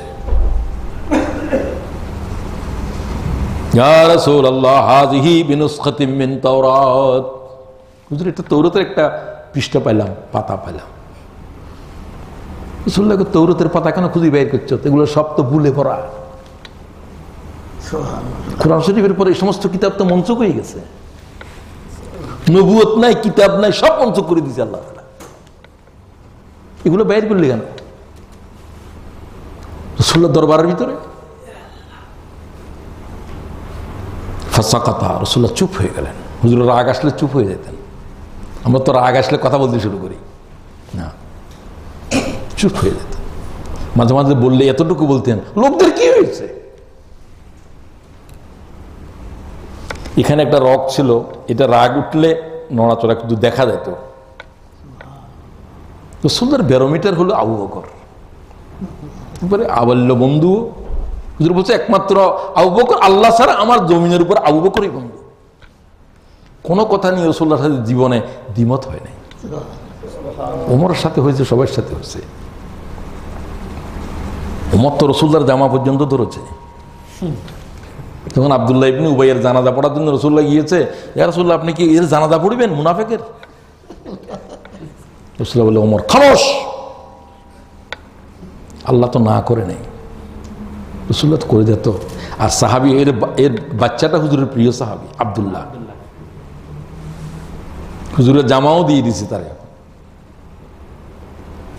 একটা পৃষ্ঠা পাইলাম, পাতা পাইলাম। রাসূলুল্লাহকে তৌরাতের পাতা কেন খুঁজে বের করছ? এগুলো সব তো ভুলে পড়া। কোরআন শরীফের পরে এই সমস্ত কিতাব তো মঞ্চক হয়ে গেছে। নবুয়ত নাই কিতাব নাই সব মঞ্চ করে দিয়েছে আল্লাহ এগুলো বের করলে কেন? রসুল্লাহ দরবারের ভিতরে? ফাঁসা কথা রসুল্লাহ চুপ হয়ে গেলেন। হুজুর রাগ আসলে চুপ হয়ে যেতেন। আমরা তো রাগ আসলে কথা বলতে শুরু করি। চুপ হয়ে যেতেন মাঝে মাঝে বললে, এতটুকু বলতেন লোকদের কি হয়েছে? এখানে একটা রক ছিল, এটা রাগ উঠলে নড়াচড়া কিন্তু দেখা যেত। রসুল্লার ব্যারোমিটার হলো আবু বকর। আবাল্য বন্ধু বলছে, একমাত্র আবু বকর, আল্লাহ ছাড়া আমার জমিনের উপর আবু বকরই বন্ধু। কোনো কথা নিয়ে রসুল্লাহর সাথে জীবনে দ্বিমত হয় নাই। ওমরের সাথে হয়েছে, সবার সাথে হয়েছে। ওমর তো রসুল্লার জামা পর্যন্ত ধরেছে। তখন আবদুল্লাহ ইবনি উবাইয়ের জানাজা পড়ার জন্য রসুল্লাহ গিয়েছে, ইয়া রসুল্লাহ আপনি কি এর জানাজা পড়বেন, মুনাফেকের? রসুল্লাহ বলে ওমর, খামোশ। আল্লাহ তো না করে নেই। রসুল্লাহ তো করে দিত। আর সাহাবি, এর এর বাচ্চাটা হুজুরের প্রিয় সাহাবি, আবদুল্লাহ। হুজুরের জামাও দিয়ে দিছে তার।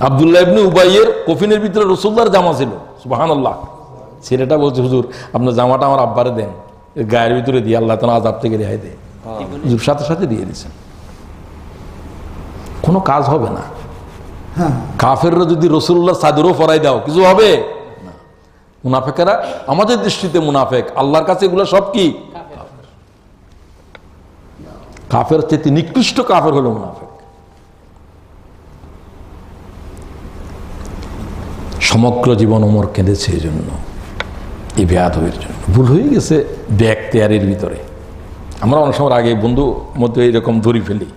আবদুল্লাহ ইবনে উবাইয়ের কফিনের ভিতরে রসুল্লার জামা ছিল। সুবাহান আল্লাহ ছেলেটা বলছে হুজুর আপনার জামাটা আমার আব্বারে দেন। গায়ের ভিতরে দিয়ে আল্লাহ তোমার আজাব থেকে রেহাই দেয়। হুজুর সাথে সাথে দিয়ে দিয়েছেন। কোনো কাজ হবে না। কাফেররা যদি রসুল্লাহ সাদুরও ফরাই দাও কিছু হবে? না। মুনাফেকেরা আমাদের দৃষ্টিতে মুনাফেক। আল্লাহর কাছে এগুলো সব কি? কাফের। চেয়ে নিকৃষ্ট কাফের হলো মুনাফেক। সমগ্র জীবন ওমর কেঁদেছে এই জন্য এই বেয়াদবের জন্য। ভুল হয়ে গেছে ব্যাগ তেয়ারের ভিতরে। আমরা অনেক সময় আগে বন্ধু মধ্যে এরকম ধরি ফেলি।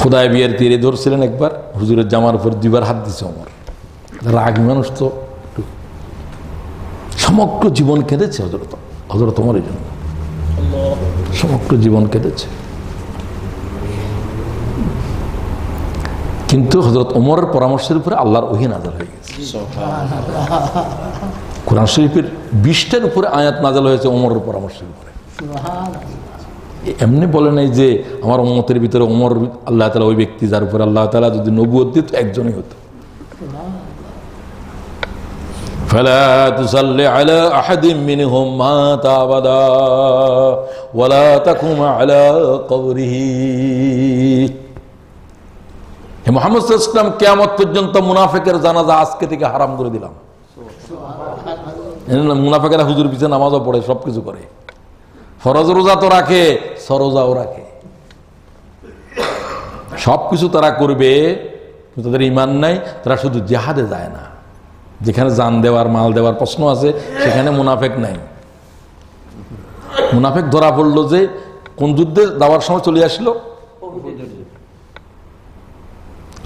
খোদায় বিয়ের তীরে ধরছিলেন একবার, হুজুরের জামার উপর দুইবার হাত দিছে ওমর। রাগি মানুষ তো। সমগ্র জীবন কেঁদেছে হজরত হজরত ওমরের জন্য সমগ্র জীবন কেঁদেছে। কিন্তু হজরত ওমরের পরামর্শের উপরে আল্লাহর ওহি নাজাল হয়ে গেছে কোরআন শরীফের বিশটার উপরে আয়াত নাজাল হয়েছে ওমরের পরামর্শের উপরে সুবহান এমনি বলে নাই যে আমার উম্মতের ভিতরে ওমর আল্লাহ তালা ওই ব্যক্তি যার উপরে আল্লাহ তালা যদি নবুয়ত দিত একজনই হতো فلا تصل على أحد منهم مات أبدا ولا تقم على قبره হে মোহাম্মদ ইসলাম কেয়ামত পর্যন্ত মুনাফেকের জানাজা আজকে থেকে হারাম করে দিলাম। মুনাফেকেরা হুজুর পিছনে নামাজও পড়ে সব কিছু করে। ফরজ রোজা তো রাখে, সরোজাও রাখে। সব কিছু তারা করবে তাদের ইমান নাই, তারা শুধু জেহাদে যায় না। যেখানে জান দেওয়ার, মাল দেওয়ার প্রশ্ন আছে, সেখানে মুনাফেক নাই। মুনাফেক ধরা পড়ল যে, কোন যুদ্ধে যাওয়ার সময় চলে আসলো?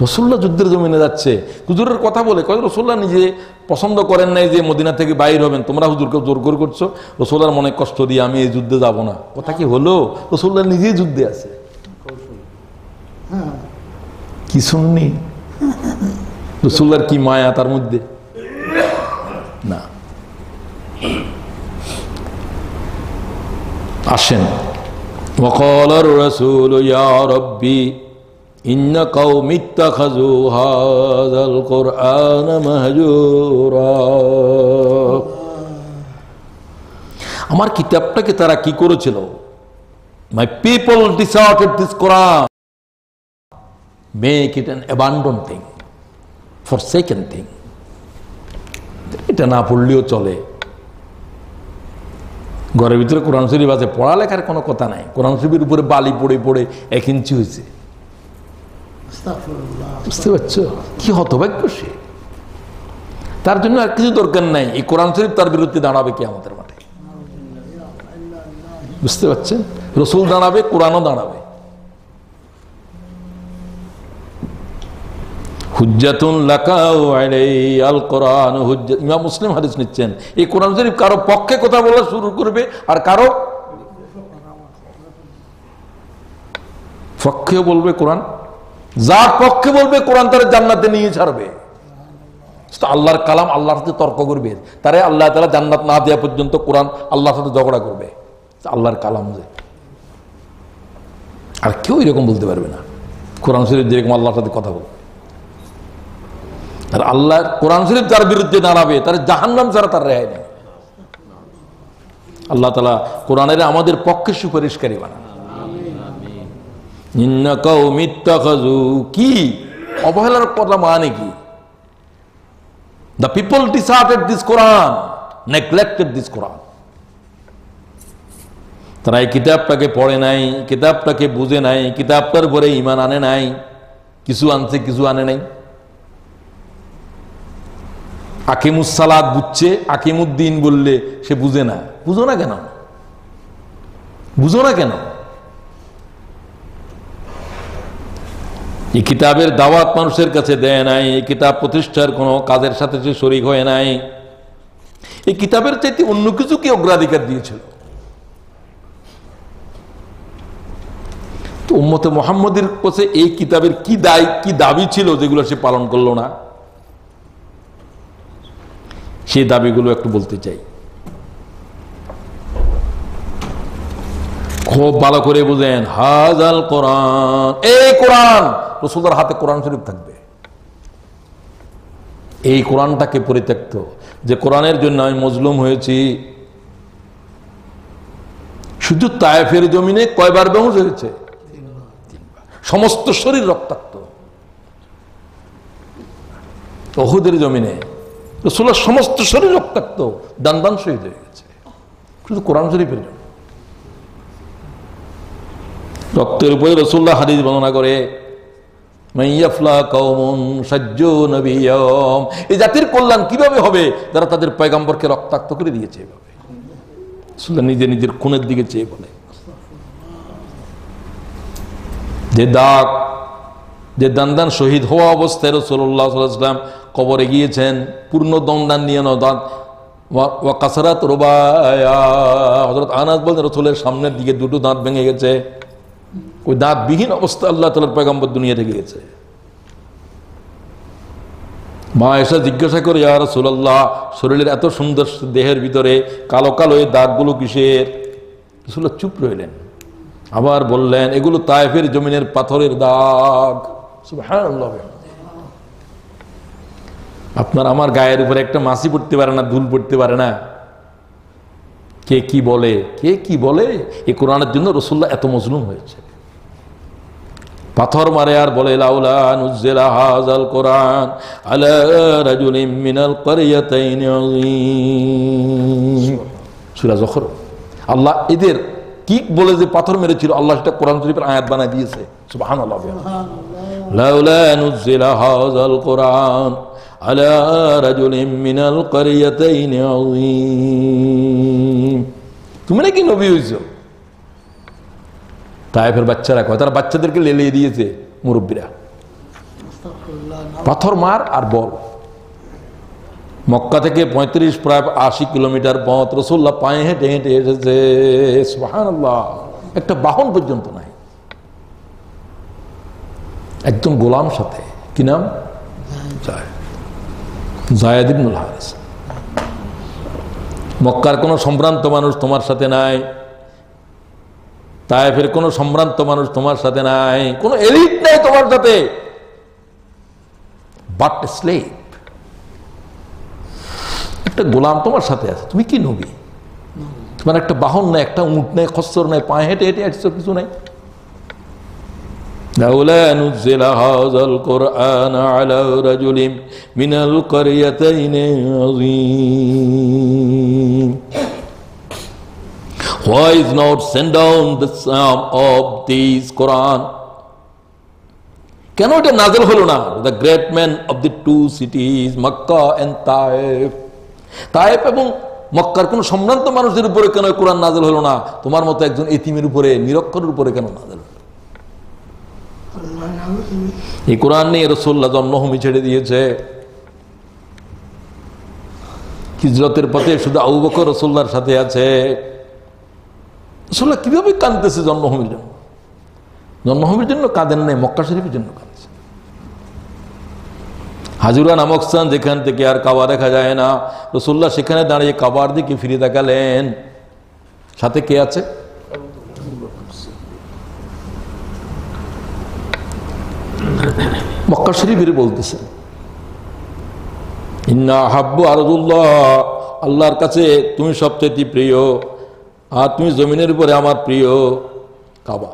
রসুল্লাহ যুদ্ধের জমিনে যাচ্ছে হুজুরের কথা বলে কয় রসুল্লাহ নিজে পছন্দ করেন নাই যে মদিনা থেকে বাইর হবেন তোমরা হুজুরকে জোর করে করছো রসুল্লাহর মনে কষ্ট দিয়ে আমি এই যুদ্ধে যাব না কথা কি হলো রসুল্লাহ নিজেই যুদ্ধে আছে কি শুননি রসুল্লার কি মায়া তার মধ্যে না আসেন وقال الرسول يا ربي إن قوم اتخذوا هذا القرآن مهجورا আমার কিতাবটাকে তারা কি করেছিল my people deserted this Quran make it an abandon thing for second thing এটা না পড়লেও চলে ঘরের ভিতরে কোরআন শরীফ আছে পড়ালেখার কোনো কথা নাই কোরআন শরীফের উপরে বালি পড়ে পড়ে এক ইঞ্চি হয়েছে আস্তাগফিরুল্লাহ বুঝতে পারছ? কি হতভাগ্য সে। তার জন্য আর কিছু দরকার নাই। এই কোরআন শরীফ তার বিরুদ্ধে দাঁড়াবে কি আমাদের মাঠে। বুঝতে পারছেন? রসুল দাঁড়াবে, কোরআনও দাঁড়াবে। হুজ্জাতুন আল কোরআন মুসলিম হাদিস নিচ্ছেন। এই কোরআন শরীফ কারও পক্ষে কথা বলা শুরু করবে আর কারও পক্ষেও বলবে কোরআন। যার পক্ষে বলবে, কোরআন তার জান্নাতে নিয়ে ছাড়বে। আল্লাহর কালাম, আল্লাহর সাথে তর্ক করবে। তারে আল্লাহ তালা জান্নাত না দেওয়া পর্যন্ত কোরআন আল্লাহর সাথে ঝগড়া করবে। আল্লাহর কালাম যে। আর কেউ এরকম বলতে পারবে না। কোরআন শরীফ যেরকম আল্লাহর সাথে কথা বলবে আর আল্লাহ, কোরআন শরীফ যার বিরুদ্ধে দাঁড়াবে, তার জাহান্নাম ছাড়া তার রেহাই নেই। আল্লাহ তালা কোরআনের আমাদের পক্ষে সুপারিশকারী বানান। কি? অবহেলার কথা মানে কি? The people deserted this Quran neglected this Quran তারা এই কিতাবটাকে পড়ে নাই কিতাবটাকে বুঝে নাই কিতাবটার পরে ইমান আনে নাই, কিছু আনছে, কিছু আনে নাই। আকিমুসালাদ বুঝছে, আকিমুদ্দিন বললে সে বুঝে না। বুঝো না কেন? বুঝো না কেন? এই কিতাবের দাওয়াত মানুষের কাছে দেয় নাই, এই কিতাব প্রতিষ্ঠার কোনো কাজের সাথে সে শরিক হয় নাই। এই কিতাবের চাইতে অন্য কিছুকে অগ্রাধিকার দিয়েছিল? তো উম্মতে মোহাম্মদের কাছে এই কিতাবের কি দায়, কি দাবি ছিল যেগুলো সে পালন করল না? সেই দাবিগুলো একটু বলতে চাই। খুব ভালো করে বুঝেন। হাজাল কোরআন। এই কোরআন, রসুলদার হাতে কোরআন শরীফ থাকবে। এই কোরআনটাকে পরিত্যক্ত। যে কোরআনের জন্য আমি মজলুম হয়েছি, শুধু তায়েফের জমিনে কয়বার বেহুজ হয়েছে? সমস্ত শরীর রক্তাক্ত। অহুদের জমিনে রসুল্লার সমস্ত শরীর রক্তাক্ত দান দান শহীদ হয়ে গেছে। শুধু কোরআন শরীফের জন্য। রক্তের উপরে রসুল্লাহ হাদিস বর্ণনা করে এই জাতির কল্যাণ কীভাবে হবে? যারা তাদের পয়গাম্বরকে রক্তাক্ত করে দিয়েছে এভাবে। নিজে নিজের খুনের দিকে চেয়ে বলে। যে দাগ যে দান্দান শহীদ হওয়া অবস্থায় রসুল্লাহ সাল্লাম কবরে গিয়েছেন, পূর্ণ দন্দান নিয়ে নদান কাসারাত রোবায়া। হজরত আনাজ বলছেন রসুলের সামনের দিকে দুটো দাঁত ভেঙে গেছে। ওই দাঁতবিহীন অবস্থা আল্লাহ তালার পয়গম্বর দুনিয়া থেকে গেছে। মা এসে জিজ্ঞাসা করে আর সুলাল্লাহ শরীরের এত সুন্দর দেহের ভিতরে কালো কালো এই দাগগুলো কিসের? রসুল্লাহ চুপ রইলেন। আবার বললেন, এগুলো তায়েফের জমিনের পাথরের দাগ। আপনার আমার গায়ের উপরে একটা মাসি পড়তে পারে না, ধুল পড়তে পারে না। কে কি বলে? কে কি বলে? এই কোরআনের জন্য রসুল্লাহ এত মজলুম হয়েছে। পাথর মারে আর বলে, লাউলা নুজ্জিলা হাযাল কোরআন আলা রাজুলিন মিনাল ক্বরিয়াতাইন আযীম সূরা যখর। আল্লাহ এদের কি বলে যে পাথর মেরেছিল? আল্লাহ সেটা কোরআন শরীফের আয়াত বানায় দিয়েছে। সুবহানাল্লাহ লাউলা নুজিলা হাযাল কোরআন আলা রাজুলিন মিনাল ক্বরিয়াতাইন আযীম তুমি নাকি নবী হইছো? তাইফের বাচ্চারা কয়, তারা বাচ্চাদেরকে লেলিয়ে দিয়েছে, মুরব্বীরা। পাথর মার আর বল। মক্কা থেকে পঁয়ত্রিশ, প্রায় আশি কিলোমিটার পথ রসুল্লাহ পায়ে হেঁটে হেঁটে এসেছে। একটা বাহন পর্যন্ত নাই। একদম গোলাম সাথে। কি নাম? জায়েদ। জায়েদ হারিস। মক্কার কোনো সম্ভ্রান্ত মানুষ তোমার সাথে নাই। তাইফের কোনো সম্ভ্রান্ত মানুষ তোমার সাথে নাই কোনো এলিট নাই তোমার সাথে বাট স্লেভ একটা গোলাম তোমার সাথে আছে তুমি কি নবী তোমার একটা বাহন নাই একটা উঁট নেই খসর নাই পায়ে হেঁটে হেঁটে আসছো কিছু নাই لولا نزل هذا القرآن على رجل من القريتين عظيم Why is not sent down the psalm of this Quran? কেন এটা নাজল হলো না the great man of the two cities Mecca and Taif Taif এবং মক্কার কোন সম্ভ্রান্ত মানুষের উপরে কেন কোরআন নাজল হলো না? তোমার মতো একজন এতিমের উপরে নিরক্ষরের উপরে কেন নাজল হলো? এই কোরআন নিয়ে রসোল্লা জন্মভূমি ছেড়ে দিয়েছে। হিজরতের পথে শুধু আবু বকর রসোল্লার সাথে আছে। রসোল্লা কীভাবে কাঁদতেছে জন্মভূমির জন্য? জন্মভূমির জন্য কাঁদেন নাই, মক্কা শরীফের জন্য কাঁদছে। হাজুরা নামক স্থান যেখান থেকে আর কাবা দেখা যায় না। রসুল্লাহ সেখানে দাঁড়িয়ে কাবার দিকে ফিরে দেখালেন। সাথে কে আছে? মক্কা শরীফের বলতেছেন ইন্না হাব্বু আরদুল্লাহ, আল্লাহর কাছে তুমি সবচেয়ে প্রিয়। আর তুমি জমিনের উপরে আমার প্রিয় কাবা।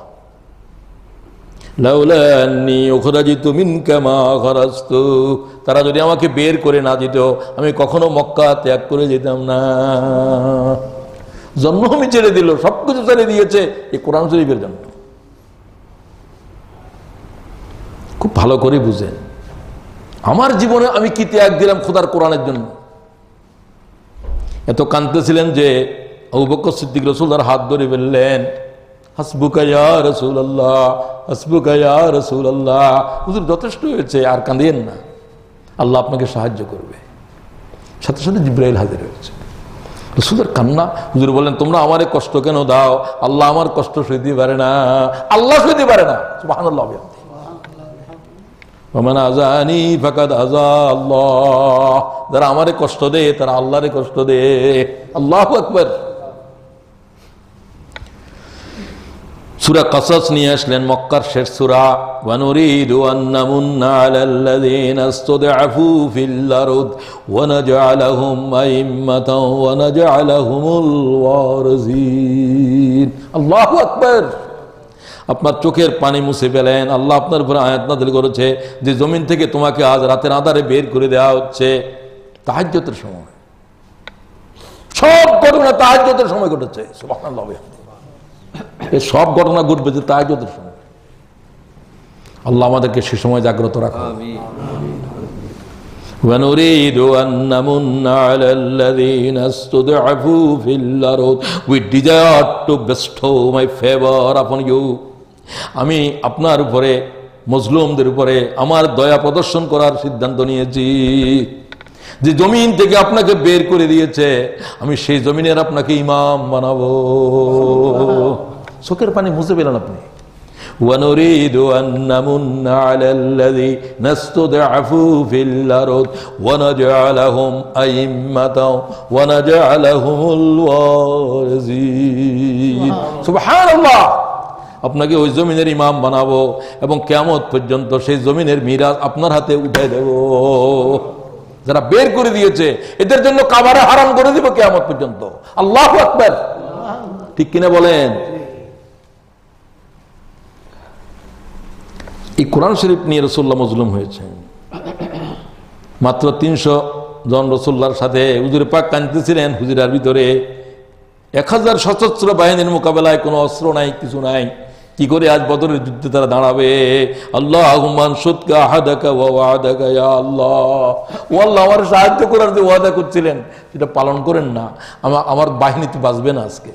তারা যদি আমাকে বের করে না দিত, আমি কখনো মক্কা ত্যাগ করে যেতাম না। জন্মভূমি ছেড়ে দিল, সবকিছু ছেড়ে দিয়েছে, এই কোরআন শরীফের জন্য। খুব ভালো করে বুঝেন। আমার জীবনে আমি কি ত্যাগ দিলাম খোদার কোরআনের জন্য? এত কাঁদতেছিলেন যে বকর সিদ্দিক রসুল্লার হাত ধরে বললেন হাসবুকায়া রসুল আল্লাহ হাসবুকায়া রসুল আল্লাহ হুজুর যথেষ্ট হয়েছে, আর কাঁদিয়েন না। আল্লাহ আপনাকে সাহায্য করবে। সাথে সাথে জিব্রাইল হাজির হয়েছে। রসুলের কান্না, হুজুর বললেন, তোমরা আমারে কষ্ট কেন দাও? আল্লাহ আমার কষ্ট সইতে পারে না। আল্লাহ সইতে পারে না। সুবহানাল্লাহ বিহামদিহি। আজানি ফাকাদ আজা আল্লাহ যারা আমারে কষ্ট দে তারা আল্লাহরে কষ্ট দে আল্লাহ আকবর। সুরা কসস নিয়ে আসলেন মক্কার শেষ সুরা ونريد أن نمن على الذين استضعفوا في الأرض ونجعلهم أئمة ونجعلهم الوارثين الله أكبر আপনার চোখের পানি মুছে পেলেন আল্লাহ আপনার উপরে আয়াত নাদিল করেছে যে জমিন থেকে তোমাকে আজ রাতের আধারে বের করে দেওয়া হচ্ছে তাহাজ্যতের সময় সব ঘটনা তাহাজ্যতের সময় ঘটেছে সুবহানাল্লাহ এই সব ঘটনা ঘটবে যে তাহাজ্যতের সময় আল্লাহ আমাদেরকে সে সময় জাগ্রত রাখো ونريد أن نمن على الذين استضعفوا في الأرض We desire to bestow my favor upon you আমি আপনার উপরে মজলুমদের উপরে আমার দয়া প্রদর্শন করার সিদ্ধান্ত নিয়েছি যে জমিন থেকে আপনাকে বের করে দিয়েছে আমি সেই জমিনের আপনাকে ইমাম বানাবো চোখের পানি মুছে পেলেন আপনি ونريد أن نمن على الذي نستضعفوا في الأرض ونجعلهم أئمة ونجعلهم الوارثين سبحان الله আপনাকে ওই জমিনের ইমাম বানাবো এবং কেমত পর্যন্ত সেই জমিনের মিরাজ আপনার হাতে উঠে দেব যারা বের করে দিয়েছে, এদের জন্য কাবারে হারাম করে দিব কেমত পর্যন্ত। আল্লাহ আকবর। ঠিক কিনা বলেন? এই কোরআন শরীফ নিয়ে রসুল্লাহ মজলুম হয়েছে মাত্র তিনশো জন রসুল্লার সাথে হুজুর পাক কাঁদতেছিলেন, হুজুরার ভিতরে এক হাজার সশস্ত্র বাহিনীর মোকাবেলায় কোনো অস্ত্র নাই, কিছু নাই। কি করে আজ বদরের যুদ্ধে তারা দাঁড়াবে? আল্লাহ হুমান সৎকা হাদাকা ওয়াদাকা আল্লাহ। ও আল্লাহ আমার সাহায্য করার যে ওয়াদা করছিলেন, সেটা পালন করেন না। আমার আমার বাহিনীতে বাঁচবে না আজকে।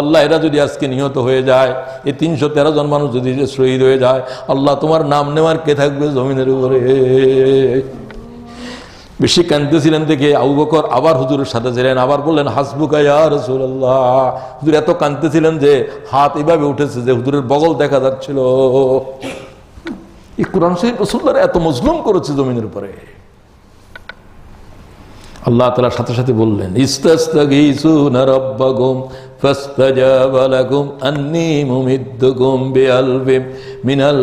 আল্লাহ যদি আজকে নিহত হয়ে যায়, এই তিনশো তেরো জন মানুষ যদি শহীদ হয়ে যায়, আল্লাহ তোমার নাম নেওয়ার কে থাকবে জমিনের উপরে? বেশি কাঁদতেছিলেন দেখে আবু বকর আবার হুজুরের সাথে ছিলেন আবার বললেন, হাসবুকা ইয়া রাসূলুল্লাহ। হুজুর এত কাঁদতেছিলেন যে হাত এভাবে উঠেছে যে হুজুরের বগল দেখা যাচ্ছিল। এই কোরআন শরীফ রসুল্লাহ এত মজলুম করেছে জমিনের উপরে। আল্লাহ তালার সাথে সাথে বললেন মিনাল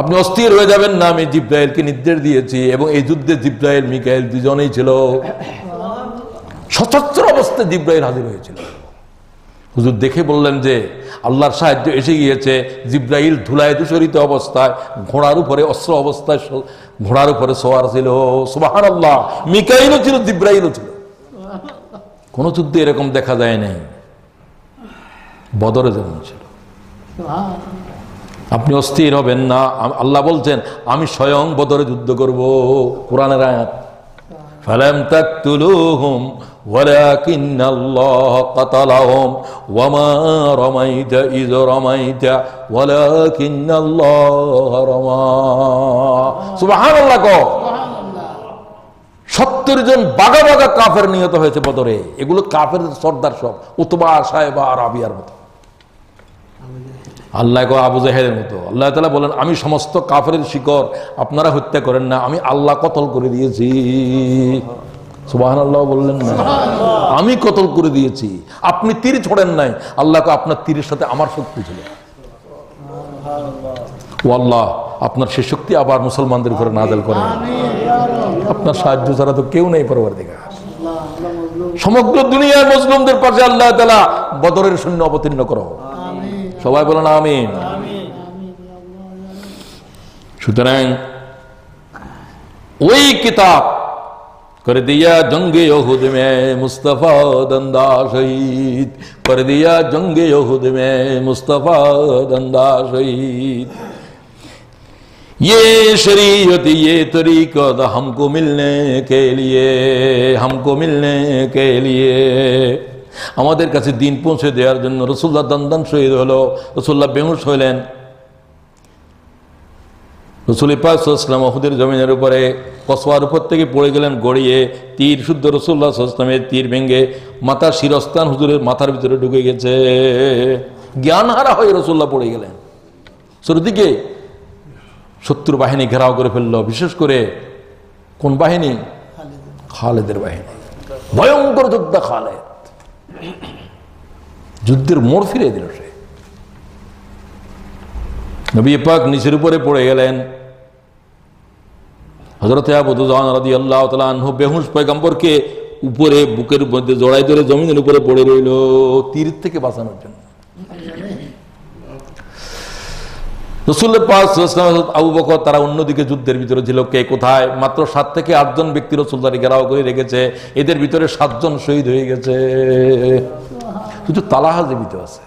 আপনি অস্থির হয়ে যাবেন না, আমি জিব্রাইলকে নির্দেশ দিয়েছি এবং এই যুদ্ধে জিব্রাইল, মিকাইল দুজনেই ছিল। সশস্ত্র অবস্থায় জিব্রাইল হাজির হয়েছিল। হুজুর দেখে বললেন যে, আল্লাহর সাহায্য এসে গিয়েছে, জিব্রাইল ধুলায় দূষরিত অবস্থায়, ঘোড়ার উপরে, অস্ত্র অবস্থায় ঘোড়ার উপরে সোয়ার ছিল। সুবাহান আল্লাহ মিকাইলও ছিল, জিব্রাইলও ছিল। কোনো যুদ্ধে এরকম দেখা যায় নাই। বদরে যেমন ছিল। আপনি অস্থির হবেন না আম- আল্লাহ বলছেন আমি স্বয়ং বদরে যুদ্ধ করব কোরআনের আয়াত فلم تقتلوهم ولكن الله قتلهم وما رميت إذ رميت ولكن الله رمى سبحان الله কও সত্তর জন বাগা বাগা কাফের নিহত হয়েছে বদরে এগুলো কাফের সর্দার সব উতবা সাহেবা আর আবিয়ার মতো আল্লাহ গো আবু জাহেদের মতো। আল্লাহ তালা বলেন আমি সমস্ত কাফের শিকর আপনারা হত্যা করেন না আমি আল্লাহ কতল করে দিয়েছি। সুবাহান আল্লাহ বললেন না। আমি কতল করে দিয়েছি? আপনি তীর ছড়েন নাই। আল্লাহকে আপনার তীরের সাথে আমার শক্তি ছিল। ও আল্লাহ আপনার সে শক্তি আবার মুসলমানদের ঘরে নাজেল করেন আপনার সাহায্য ছাড়া তো কেউ নেই পরবার দিকে সমগ্র দুনিয়ার মুসলিমদের পাশে আল্লাহ তালা বদরের শূন্য অবতীর্ণ করো। সবাই বলেন আমিন সুতরাং ওই কিতাব کر دیا جنگ یہود میں مصطفیٰ دندہ شہید کر دیا جنگ یہود میں مصطفیٰ دندہ شہید یہ شریعت یہ طریقت ہم کو ملنے کے لیے ہم کو ملنے کے لیے আমাদের কাছে দিন পৌঁছে দেওয়ার জন্য রসুল্লাহ দন্দন শহীদ হলো, রসুল্লাহ বেহুশ হইলেন। রসুল ইপাসাম ওহুদের জমিনের উপরে কসবার উপর থেকে পড়ে গেলেন, গড়িয়ে তীর, শুদ্ধ রসুল্লাহ সাল্লামের তীর ভেঙে মাথার শিরস্থান হুজুরের মাথার ভিতরে ঢুকে গেছে। জ্ঞান হারা হয়ে রসুল্লাহ পড়ে গেলেন। দিকে শত্রু বাহিনী ঘেরাও করে ফেলল, বিশেষ করে কোন বাহিনী? খালেদের বাহিনী। ভয়ঙ্কর যোদ্ধা খালেদ। যুদ্ধের মোড় ফিরে দিল সে। নবী পাক নিচের উপরে পড়ে গেলেন। হজরত আবুদুজান আল্লাহ তালা পয়গম্বরকে উপরে বুকের মধ্যে জড়াই ধরে জমিনের উপরে পড়ে রইল তীর থেকে বাঁচানোর জন্য। আবু বকর তারা অন্যদিকে যুদ্ধের ভিতরে ছিল, কে কোথায়? মাত্র সাত থেকে আটজন ব্যক্তি রসুলদারি ঘেরাও করে রেখেছে, এদের ভিতরে সাতজন শহীদ হয়ে গেছে। শুধু তালাহা জীবিত আছে।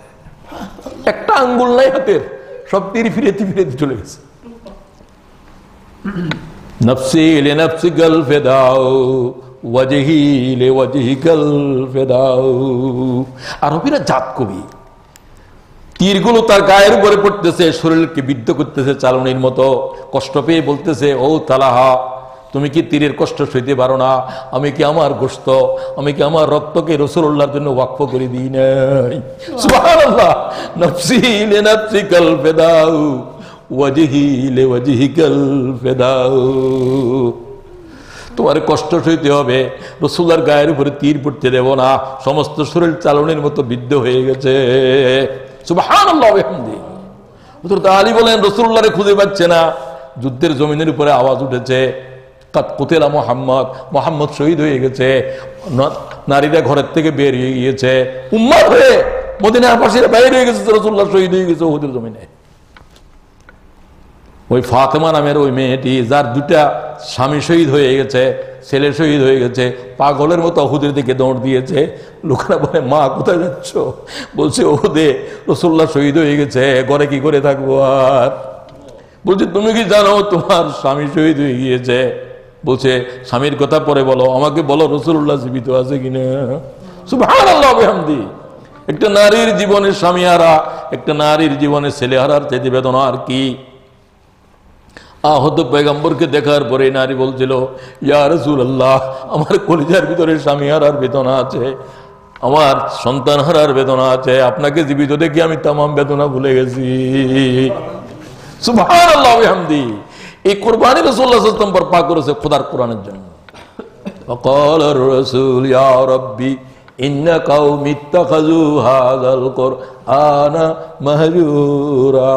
একটা আঙ্গুল নাই হাতের, সব তীর ফিরে ফিরে চলে গেছে। তার পড়তেছে, শরীরকে বিদ্ধ করতেছে, চালনির মতো কষ্ট পেয়ে বলতেছে, ও তালাহা তুমি কি তীরের কষ্ট সইতে পারো না? আমি কি আমার গোস্ত আমি কি আমার রক্তকে রসুল্লাহর জন্য ওয়াক্ফ করে দিই নাই? তোমার কষ্ট সইতে হবে। রসুল্লার গায়ের উপরে তীর পড়তে দেব না। সমস্ত শরীর চালনের মতো বিদ্ধ হয়ে গেছে। আলী বলেন, রসুল্লাহরে খুঁজে পাচ্ছে না। যুদ্ধের জমিনের উপরে আওয়াজ উঠেছে। কাত কোতেলা মোহাম্মদ মোহাম্মদ শহীদ হয়ে গেছে নারীরা ঘরের থেকে বের হয়ে গিয়েছে। উম্মাদ হয়ে মদিনার পাশে বাইরে হয়ে গেছে রসুল্লাহ শহীদ হয়ে গেছে ওহুদের জমিনে। ওই ফাতেমা নামের ওই মেয়েটি, যার দুটা স্বামী শহীদ হয়ে গেছে, ছেলে শহীদ হয়ে গেছে, পাগলের মতো অহুদের দিকে দৌড় দিয়েছে। লোকেরা বলে, মা, কোথায় যাচ্ছ? বলছে ওদে রসোল্লা শহীদ হয়ে গেছে, ঘরে কি করে থাকব আর? বলছে, তুমি কি জানো, তোমার স্বামী শহীদ হয়ে গিয়েছে বলছে, স্বামীর কথা পরে বলো, আমাকে বলো রসুল্লাহ জীবিত আছে কিনা? সুবহানাল্লাহ একটা নারীর জীবনে স্বামী হারা একটা নারীর জীবনে ছেলে হারার চাইতে বেদনা আর কি? আহত পেগম্বরকে দেখার পরে নারী বলছিল, ইয়া রাসূলুল্লাহ, আমার কলিজার ভিতরে স্বামী হারার বেদনা আছে, আমার সন্তান হারার বেদনা আছে, আপনাকে জীবিত দেখি আমি তামাম বেদনা ভুলে গেছি। বিহামদি। এই কুরবানি রাসূলুল্লাহ সাল্লাল্লাহু আলাইহি ওয়াসাল্লাম পর পাক করেছে খোদার কোরআনের জন্য وقال الرسول يا ربي إن قوم اتخذوا هذا القرآن مهجورا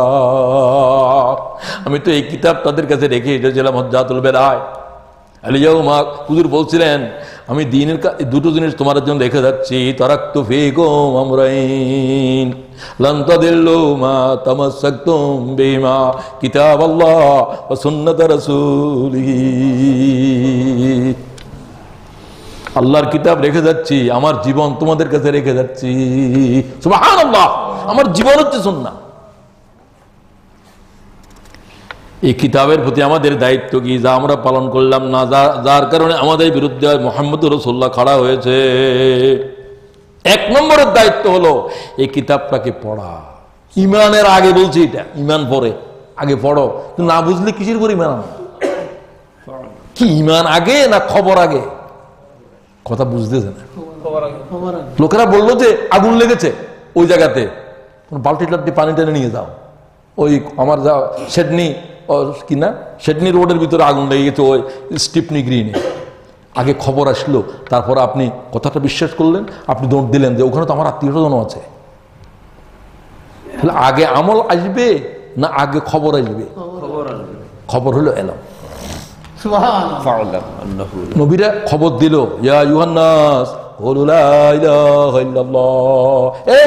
আমি তো এই কিতাব তাদের কাছে রেখে এসেছিলাম হজ্জাতুল বেদায় আলিয়াও মা হুজুর বলছিলেন আমি দিনের কা- দুটো জিনিস তোমার জন্য রেখে যাচ্ছি তারাক্তু ফিকুম আমরাইন আল্লাহর কিতাব রেখে যাচ্ছি, আমার জীবন তোমাদের কাছে রেখে যাচ্ছি। আমার জীবন হচ্ছে সুন্নাহ। এই কিতাবের প্রতি আমাদের দায়িত্ব কি? যা আমরা পালন করলাম না যার কারণে আমাদের বিরুদ্ধে মোহাম্মদ রসোল্লাহ খাড়া হয়েছে। এক নম্বরের দায়িত্ব হলো এই কিতাবটাকে পড়া। ইমানের আগে বলছি এটা ইমান পরে আগে পড়ো। না বুঝলে কিসের করে ইমান কি ইমান আগে না খবর আগে? কথা বুঝতেছে না। লোকেরা বলল যে, আগুন লেগেছে ওই জায়গাতে। বালতি টালতি পানি টেনে নিয়ে যাও। ওই আমার যা সেটনি কি না? শেডনি রোডের ভিতরে আগুন লেগে গেছে, ওই স্টিপনি গ্রিনে। আগে খবর আসলো তারপর আপনি কথাটা বিশ্বাস করলেন আপনি দৌড় দিলেন যে ওখানে তো আমার আত্মীয় স্বজন আছে। তাহলে আগে আমল আসবে না আগে খবর আসবে? খবর হলো এলাম। নবীরা খবর দিল ইয়া ইউহান্নাস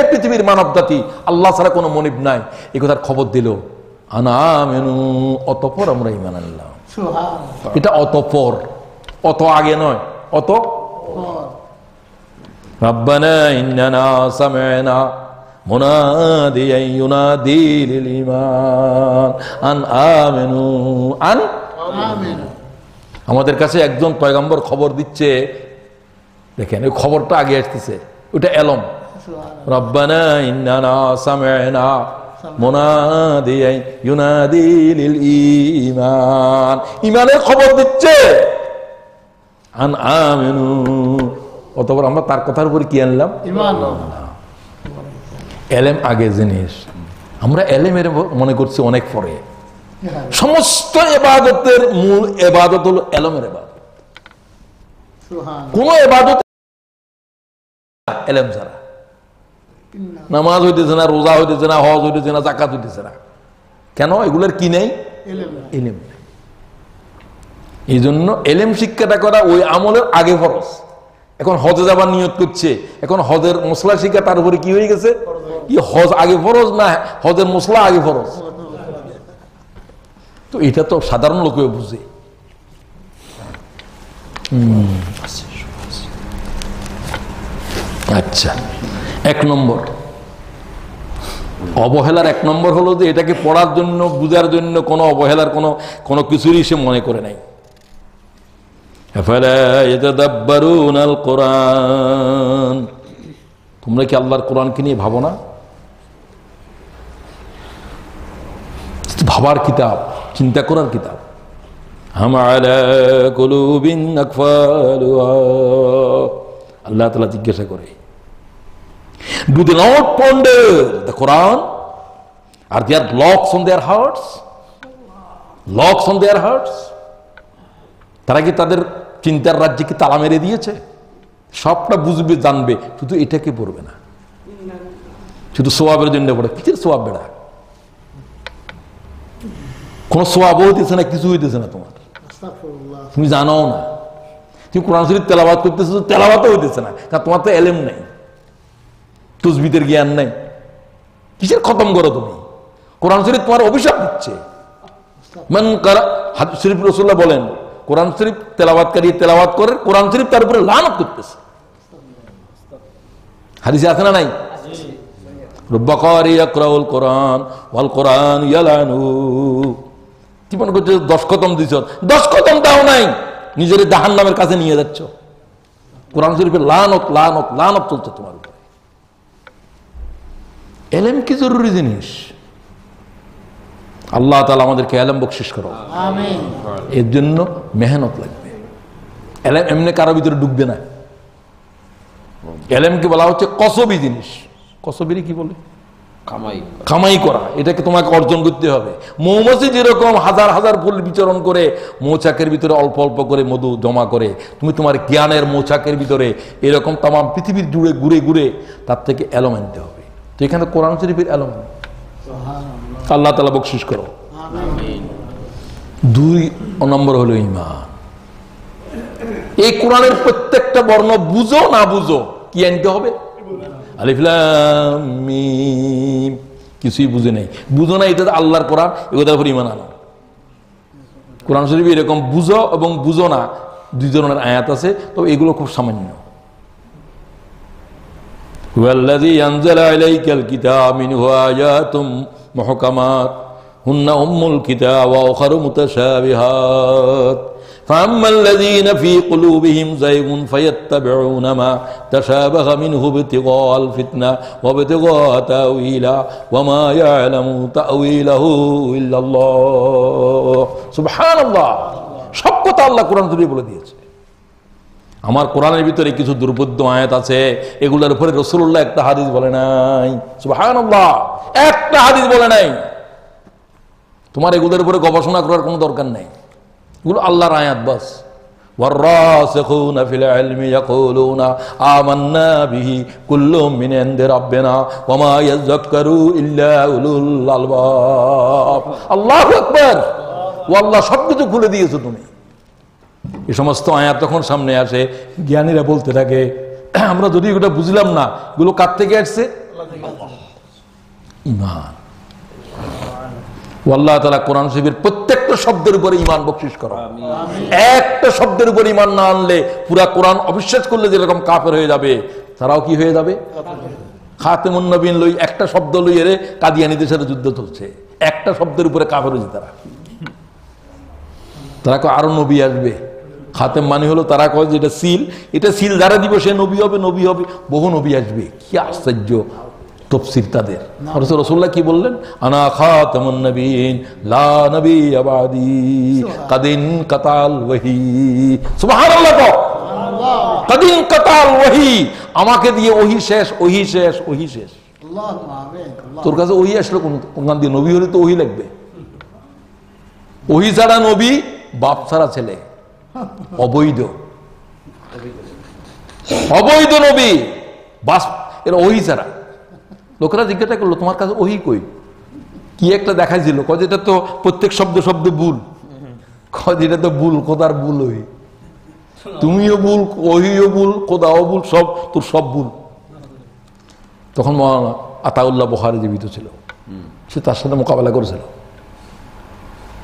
পৃথিবীর মানব জাতি আল্লাহ ছাড়া কোনো মনিব নাই। এ কথার খবর দিল আনা মেনু অতপর আমরা ইমান আনলাম। এটা অতপর। অত আগে নয় অত ربنا إننا سمعنا مناديا ينادي للإيمان أن آمنوا أن আমিন আমাদের কাছে একজন পয়গম্বর খবর দিচ্ছে দেখেন ওই খবরটা আগে আসতেছে ওটা এলম সুবহান রব্বানা ইন্নানা সামি'না মুনাদিয়ান ইউনাদি লিল ঈমান ঈমানের খবর দিচ্ছে আন আমিনু। অতঃপর আমরা তার কথার উপর কি আনলাম? এলেম আগে জিনিস। আমরা এলেমের মনে করছি অনেক পরে। সমস্ত এবাদতের মূল এবাদত হলো এলমের এবাদত। কোন এবাদত এলেম ছাড়া। নামাজ হইতেছে না রোজা হইতেছে না হজ হইতেছে না জাকাত হইতেছে না। কেন? এগুলোর কি নেই। এলেম নেই। এই জন্য এলেম শিক্ষাটা করা ওই আমলের আগে ফরজ। এখন হজে যাবার নিয়ত করছে, এখন হজের মশলা শিক্ষা তার উপরে কি হয়ে গেছে? কি হজ আগে ফরজ না হজের মশলা আগে ফরজ? তো এটা তো সাধারণ লোকেও বুঝে। আচ্ছা। এক নম্বর। অবহেলার এক নম্বর হলো যে এটাকে পড়ার জন্য, বুঝার জন্য কোনো অবহেলার কোনো কোনো কিছুরই সে মনে করে নাই। তোমরা কি আল্লাহর কোরআনকে নিয়ে ভাবো না? ভাবার কিতাব, চিন্তা করার কিতাব। আল্লাহ তালা জিজ্ঞাসা করে do they not ponder the Quran or they are locks on their hearts locks on their hearts তারা কি তাদের চিন্তার রাজ্যে কি তালা মেরে দিয়েছে? সবটা বুঝবে জানবে শুধু এটাকে পড়বে না। শুধু সোয়াবের জন্য পড়ে। কিসের সোয়াব বেড়া? কোন সোয়াবও হইতেছে না কিছু হইতেছে না তোমার। তুমি জানাও না। তুমি কোরআন শরীফ তেলাবাদ করতেছো তেলাবাতও হইতেছে না। কারণ তোমার তো এলেম নাই। তুসবিদের জ্ঞান নাই। কিসের খতম করো তুমি? কোরআন শরীফ তোমার অভিশাপ দিচ্ছে। মান কারা শরীফ রসুল্লাহ বলেন কোরআন শরীফ তেলাওয়াতকারী তেলাওয়াত করে, কোরআন শরীফ তার উপরে লানত করতেছে। হাদিসে আছে না নাই? কোরআন, ওয়াল কোরআন ইয়ালানু। কি মনে করছ, দশ কদম দিছ? দশ কদম দাও নাই, নিজের জাহান নামের কাছে নিয়ে যাচ্ছ। কোরআন শরীফের লানত লানত লানত চলছে তোমার উপরে। এলেম কি জরুরি জিনিস? আল্লাহ তালা আমাদেরকে এলেম বকশিস করো। এর জন্য মেহনত লাগবে। এলেম এমনি কারও ভিতরে ডুববে না। এলেমকে বলা হচ্ছে কসবি জিনিস। কসবিরই কি বলে? কামাই। কামাই করা। এটাকে তোমাকে অর্জন করতে হবে। মৌমাছি যেরকম হাজার হাজার ফুল বিচরণ করে মৌচাকের ভিতরে অল্প অল্প করে মধু জমা করে তুমি তোমার জ্ঞানের মৌচাকের ভিতরে এরকম তাম পৃথিবীর জুড়ে ঘুরে ঘুরে তার থেকে এলম আনতে হবে। তো এখানে কোরআন শরীফের এলম আল্লাহ তালা বকশিস করো আমিন দুই নম্বর হলো ইমান এই কোরআনের প্রত্যেকটা বর্ণ বুঝো না বুঝো কি আনতে হবে আলিফ লাম মিম কিছুই বুঝে নেই বুঝো না এটা তো আল্লাহর কোরআন এগুলোর উপর ইমান আনা কোরআন শরীফ এরকম বুঝো এবং বুঝো না দুই ধরনের আয়াত আছে তবে এগুলো খুব সামান্য هو الذي أنزل عليك الكتاب منه آيات محكمات هن أم الكتاب وأخر متشابهات فأما الذين في قلوبهم زيغ فيتبعون ما تشابه منه ابتغاء الفتنة وابتغاء تأويلا وما يعلم تأويله إلا الله سبحان الله সব কথা আল্লাহ কোরআন শরীফে বলে দিয়েছে আমার কোরআনের ভিতরে কিছু দুর্বোধ্য আয়াত আছে এগুলোর উপরে রসুল্লাহ একটা হাদিস বলে নাই সুবহানাল্লাহ একটা হাদিস বলে নাই তোমার এগুলোর উপরে গবেষণা করার কোনো দরকার নেই এগুলো আল্লাহর আয়াত বাস والراسخون في العلم يقولون آمنا به كل من عند ربنا وما يذكر إلا أولو الألباب الله أكبر والله সব কিছু খুলে দিয়েছো তুমি এই সমস্ত আয়াত তখন সামনে আসে, জ্ঞানীরা বলতে থাকে, আমরা যদি ওটা বুঝলাম না, এগুলো কার থেকে আসছে? ইমান। আল্লাহ তালা কোরআন প্রত্যেকটা শব্দের উপরে ইমান বকশিস একটা শব্দের উপর ইমান না আনলে পুরা কোরআন অবিশ্বাস করলে যেরকম কাফের হয়ে যাবে, তারাও কি হয়ে যাবে? খাতেমুন নবীন লই একটা শব্দ লই এরে কাদিয়ানিদের সাথে যুদ্ধ চলছে। একটা শব্দের উপরে কাফের হয়েছে তারা। তারা আরও নবী আসবে। খাতেম মানে হলো তারা কয় যে এটা সিল এটা সিল যারা দিব সে নবী হবে নবী হবে বহু নবী আসবে। কি আশ্চর্য তফসির তাদের। রসুল্লাহ কি বললেন? আনা খাতামুন নবীন লা নবী আবাদি কাদিন কাতাল ওয়াহি। সুবহানাল্লাহ কাদিন কাতাল ওয়াহি। আমাকে দিয়ে ওহি শেষ ওহি শেষ ওহি শেষ। তোর কাছে ওহি আসলো কোন কোনখান দিয়ে? নবী হলে তো ওহি লাগবে। ওহি ছাড়া নবী বাপ ছাড়া ছেলে। অবৈধ। অবৈধ নবী। বাস, এরা ওহি ছাড়া লোকেরা জিজ্ঞাসা করল, তোমার কাছে ওহি কই? কি একটা দেখাইছিল। কয় যেটা তো প্রত্যেক শব্দ শব্দ ভুল। কয় যেটা তো ভুল কোদার ভুল ওই তুমিও ভুল, ওহিও ভুল কোদাও ভুল, সব, তোর সব ভুল। তখন আতাউল্লাহ বহারে জীবিত ছিল। সে তার সাথে মোকাবেলা করেছিল।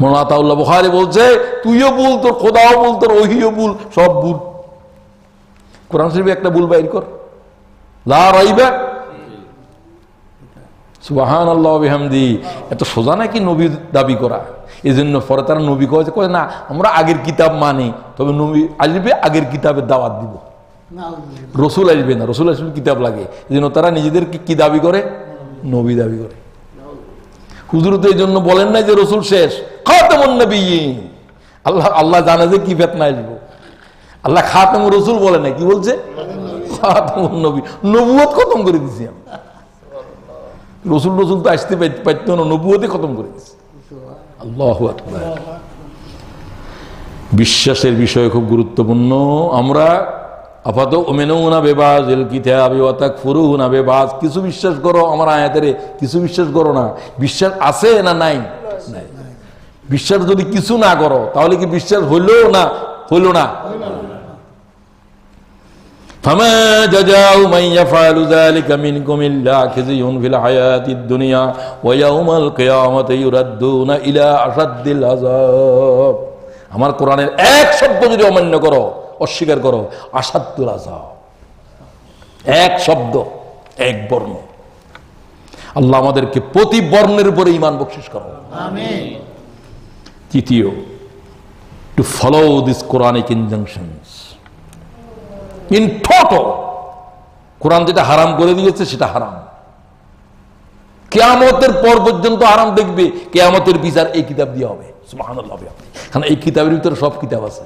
মৌলানা আতাউল্লাহ বহারি বলছে তুইও ভুল তোর খোদাও ভুল তোর ওহিও ভুল সব ভুল। কোরআন শরীফে একটা ভুল বাইর কর। লা রাইবা সুবাহান আল্লাহ বিহামদি। এত সোজা নাকি নবী দাবি করা? এই জন্য পরে তারা নবী কয়েছে কয়ে না আমরা আগের কিতাব মানি তবে নবী আসবে আগের কিতাবের দাওয়াত দিব। রসুল আসবে না রসুল আসবে কিতাব লাগে। এই জন্য তারা নিজেদের কি দাবি করে? নবী দাবি করে। হুজুর এই জন্য বলেন নাই যে রসুল শেষ। খাতামুন নবী আল্লাহ আল্লাহ জানে যে কি ফেতনা আসব। আল্লাহ খাতাম রসুল বলে না কি বলছে? খাতামুন নবী নবুয়ত খতম করে দিছি আমি। রসুল রসুল তো আসতে পার- পারত না নবুয়তে খতম করে দিছি। আল্লাহ বিশ্বাসের বিষয় খুব গুরুত্বপূর্ণ। আমরা আপাতত ওমেনৌনা বেবাজ এল কিতাবি ওয়াতাক ফুরুনা বেবাজ কিছু বিশ্বাস করো আমার আয়াতের কিছু বিশ্বাস করো না বিশ্বাস আছে না নাই নাই বিশ্বাস যদি কিছু না করো তাহলে কি বিশ্বাস হইলো না হইলো না فما جزاء من يفعل ذلك منكم إلا خزي في الحياة الدنيا ويوم القيامة يردون إلى أشد العذاب আমার কোরআনের এক শব্দ যদি অমান্য করো অস্বীকার করো আসাদ্দুল আজাব এক শব্দ, এক বর্ণ। আল্লাহ আমাদেরকে প্রতি বর্ণের উপরে ইমান বকশিস করো। তৃতীয় to follow this Quranic injunctions in toto Quran যেটা হারাম করে দিয়েছে, সেটা হারাম। কেয়ামতের পর পর্যন্ত আরাম দেখবে, কেয়ামতের বিচার এই কিতাব দিয়ে হবে। বিহামদিহি। কারণ এই কিতাবের ভিতরে সব কিতাব আছে।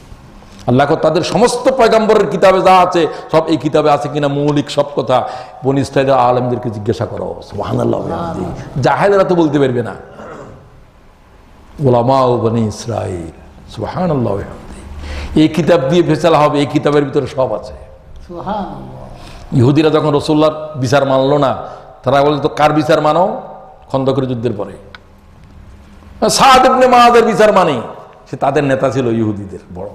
আল্লাহ তাদের সমস্ত পয়গাম্বরের কিতাবে যা আছে সব এই কিতাবে আছে কিনা মৌলিক সব কথা বন ইসরায়েলের আলমদেরকে জিজ্ঞাসা করো। জাহেলেরা তো বলতে পারবে না। ওলামা ও বনি ইসরায়েল সুবহানাল্লাহ এই কিতাব দিয়ে ফেসালা হবে এই কিতাবের ভিতরে সব আছে। ইহুদিরা যখন রসুল্লার বিচার মানলো না তারা বলে তো কার বিচার মানো? খন্দকের যুদ্ধের পরে। সাদ ইবনে মাহাদের বিচার মানে সে তাদের নেতা ছিল ইহুদিদের বড়।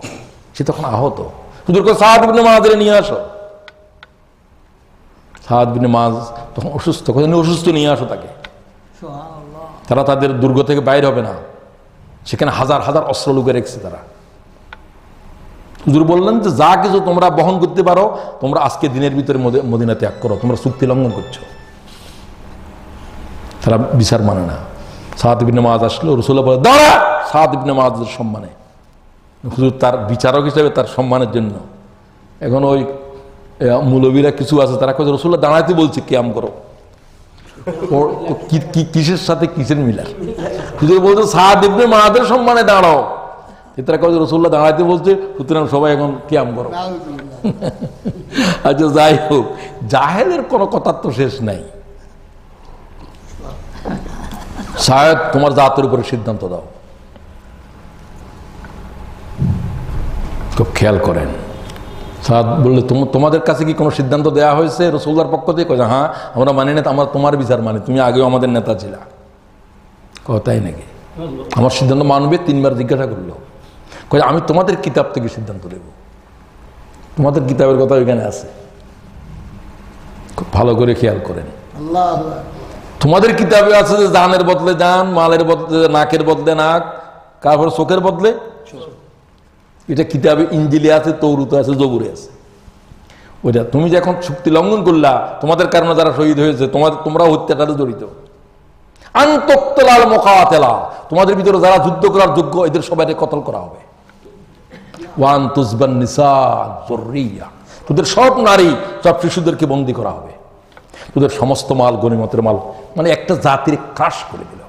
সে তখন আহত। হুজুর কো সাদ ইবনে মাহাদের নিয়ে আসো। সাদ ইবনে মাজ তখন অসুস্থ অসুস্থ নিয়ে আসো তাকে। তারা তাদের দুর্গ থেকে বাইর হবে না। সেখানে হাজার হাজার অস্ত্র লুকে রেখেছে তারা। হুজুর বললেন যে যা কিছু তোমরা বহন করতে পারো তোমরা আজকে দিনের ভিতরে মদিনা ত্যাগ করো তোমরা চুক্তি লঙ্ঘন করছ। তারা বিচার মানে না। সাদ ইবনে মাজ আসলো রসুল্লাহ বলে দাঁড়া! সাদ ইবনে মাজের সম্মানে। হুজুর, তার বিচারক হিসেবে তার সম্মানের জন্য। এখন ওই মৌলবীরা কিছু আছে, তারা কয়েছে রসুল্লাহ দাঁড়াইতে বলছে, ক্যাম করো। কিসের সাথে কিসের মিলার হুজুর বলছে, সাদ ইবনে সম্মানে দাঁড়াও। এতারা কয়েছে রসুল্লাহ দাঁড়াইতে বলছে, সুতরাং সবাই এখন ক্যাম করো। আচ্ছা যাই হোক জাহেদের কোনো কথার তো শেষ নাই। শায়দ তোমার জাতের উপরে সিদ্ধান্ত দাও। খেয়াল করেন। সাদ বললে তোমাদের কাছে কি কোনো সিদ্ধান্ত দেওয়া হয়েছে? রসুল্লার পক্ষ থেকে কয়ে, হ্যাঁ আমরা মানি না আমরা তোমার বিচার মানি তুমি আগেও আমাদের নেতা ছিলা। তাই নাকি? আমার সিদ্ধান্ত মানবে তিনবার জিজ্ঞাসা করল। কয়ে আমি তোমাদের কিতাব থেকে সিদ্ধান্ত দেব তোমাদের কিতাবের কথা ওইখানে আছে। খুব ভালো করে খেয়াল করেন। তোমাদের কিতাবে আছে যে জানের বদলে জান মালের বদলে নাকের বদলে নাক কারপর চোখের বদলে? এটা কিতাবে ইঞ্জিলে আছে, তৌরুতে আছে, জবুরে আছে। ওইটা তুমি যখন চুক্তি লঙ্ঘন করলা, তোমাদের কারণে যারা শহীদ হয়েছে, তোমাদের তোমরা হত্যাটাতে জড়িত। আন্তক্তলাল মোকাতেলা। তোমাদের ভিতরে যারা যুদ্ধ করার যোগ্য, এদের সবাই কতল করা হবে। ওয়ান তুজবান নিসা জরুরিয়া। তোদের সব নারী, সব শিশুদেরকে বন্দি করা হবে। তোদের সমস্ত মাল, গণিমতের মাল মানে একটা জাতির ক্রাশ করে দিল।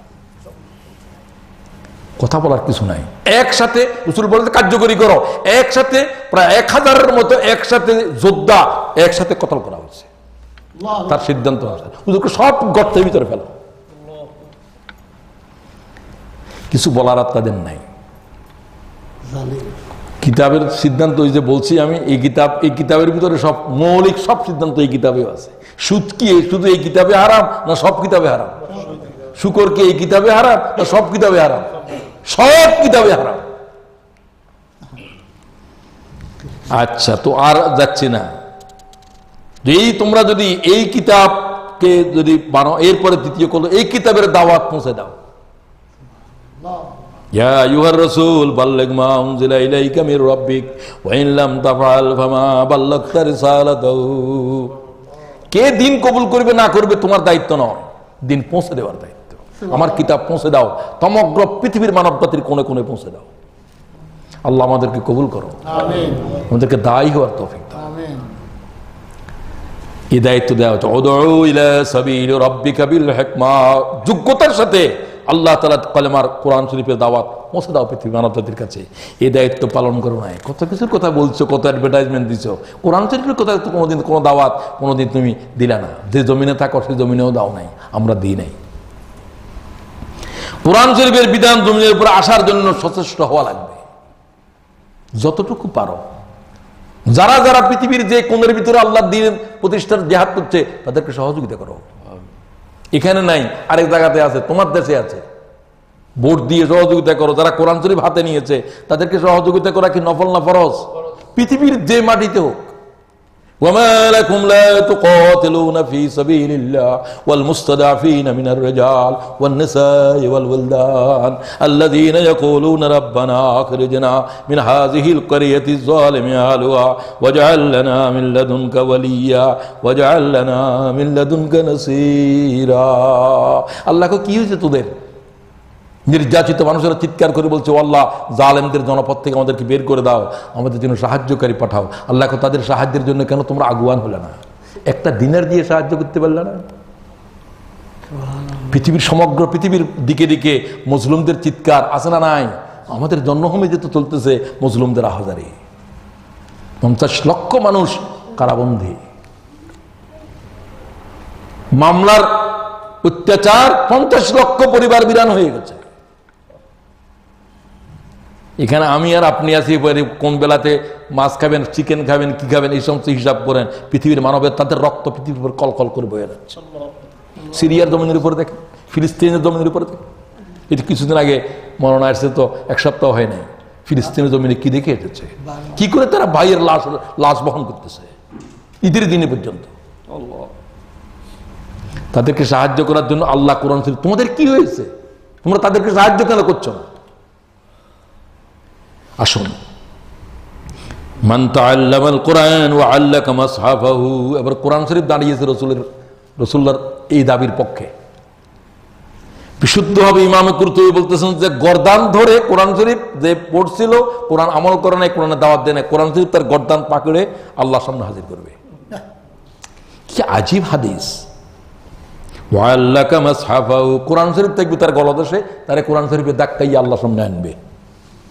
কথা বলার কিছু নাই। একসাথে রসুল বলতে কার্যকরী করো। একসাথে প্রায় এক হাজারের মতো একসাথে যোদ্ধা একসাথে কতল করা হয়েছে তার সিদ্ধান্ত হুজুরকে সব গর্তের ভিতরে ফেলো। কিছু বলার আর তাদের নাই. কিতাবের সিদ্ধান্ত ওই যে বলছি আমি এই কিতাব এই কিতাবের ভিতরে সব মৌলিক সব সিদ্ধান্ত এই কিতাবেও আছে। সুদ কি? এই- শুধু এই কিতাবে হারাম না সব কিতাবে হারাম? শুকর কি এই কিতাবে হারাম না সব কিতাবে হারাম? সব কিতাবে হারাম আচ্ছা তো আর যাচ্ছে না যে এই তোমরা যদি এই কিতাবকে যদি বানো এরপরে দ্বিতীয় করলো এই কিতাবের দাওয়াত পৌঁছে দাও Allah. يا أيها الرسول بلغ ما أنزل إليك من ربك وإن لم تفعل فما بلغت رسالته কে দিন কবুল করবে না করবে তোমার দায়িত্ব নয় দিন পৌঁছে দেওয়ার দায়িত্ব আমার কিতাব পৌঁছে দাও। সমগ্র পৃথিবীর মানব জাতির কোণে কোণে পৌঁছে দাও। আল্লাহ আমাদেরকে কবুল করো। আমাদেরকে দায়ী হওয়ার তৌফিক দাও। এই দায়িত্ব দেওয়া হচ্ছে যোগ্যতার সাথে আল্লাহ তালা কলেমার কোরআন শরীফের দাওয়াত পৌঁছে দাও পৃথিবী কাছে। এই দায়িত্ব পালন করো নাই। কত কিছুর কথা বলছো কত অ্যাডভার্টাইজমেন্ট দিছো। কোরআন শরীফের কথা তো কোনোদিন কোনো দাওয়াত কোনোদিন তুমি দিলে না। যে জমিনে থাকো সেই জমিনেও দাও নাই। আমরা দিই নাই। কোরআন শরীফের বিধান জমিনের উপর আসার জন্য সচেষ্ট হওয়া লাগবে। যতটুকু পারো। যারা যারা পৃথিবীর যে কোণের ভিতরে আল্লাহ দিন প্রতিষ্ঠার জেহাদ করছে, তাদেরকে সহযোগিতা করো। এখানে নাই, আরেক জায়গাতে আছে, তোমার দেশে আছে। ভোট দিয়ে সহযোগিতা করো, যারা কোরআন শরীফ হাতে নিয়েছে, তাদেরকে সহযোগিতা করা কি নফল না ফরজ? পৃথিবীর যে মাটিতে হোক وما لكم لا تقاتلون في سبيل الله والمستضعفين من الرجال والنساء والولدان الذين يقولون ربنا اخرجنا من هذه القرية الظالم اهلها واجعل لنا من لدنك وليا واجعل لنا من لدنك نصيرا. الله كيف تدير নির্যাতিত মানুষেরা চিৎকার করে বলছে আল্লাহ জালেমদের জনপদ থেকে আমাদেরকে বের করে দাও আমাদের জন্য সাহায্যকারী পাঠাও। আল্লাহ তাদের সাহায্যের জন্য কেন তোমরা আগুয়ান হলে না? একটা দিনের দিয়ে সাহায্য করতে পারলে না? পৃথিবীর সমগ্র পৃথিবীর দিকে দিকে মুসলিমদের চিৎকার আছে না নাই? আমাদের জন্মভূমি যেহেতু চলতেছে মুসলিমদের আহাজারি। পঞ্চাশ লক্ষ মানুষ কারাবন্দী। মামলার অত্যাচার পঞ্চাশ লক্ষ পরিবার বিরান হয়ে গেছে। এখানে আমি আর আপনি আছি কোন বেলাতে মাছ খাবেন চিকেন খাবেন, কি খাবেন, এই সমস্ত হিসাব করেন, পৃথিবীর মানবের তাদের রক্ত পৃথিবীর উপর কলকল করে বয়ে যাচ্ছে। সিরিয়ার জমিনের উপরে দেখেন, ফিলিস্তিনের জমিনের উপরে দেখেন। এটি কিছুদিন আগে মরণা আসছে তো এক সপ্তাহ হয় নাই। ফিলিস্তিনের জমিনে কি দেখে এসেছে? কি করে তারা ভাইয়ের লাশ লাশ বহন করতেছে? ঈদের দিনে পর্যন্ত। তাদেরকে সাহায্য করার জন্য আল্লাহ কোরআন তোমাদের কি হয়েছে? তোমরা তাদেরকে সাহায্য কেন করছ না? আসুন। কোরআন ওয়া আল্লাকা মাসহাফাহু। এবার কোরআন শরীফ দাঁড়িয়েছে রসুলের রসুল্লার এই দাবির পক্ষে। বিশুদ্ধভাবে ইমামে কুরতুবী বলতেছেন যে, গর্দান ধরে কোরআন শরীফ যে পড়ছিল, কোরআন আমল করে নাই, কোরআনের দাওয়াত দেয় নাই, কোরআন শরীফ তার গর্দান পাকড়ে আল্লাহ সামনে হাজির করবে। কি আজীব হাদিস। ওয়াল্লাকা মাসহাফাহু। কোরআন শরীফ থাকবে তার গলদেশে, তারে কোরআন শরীফের দাগটাই আল্লাহ সামনে আনবে।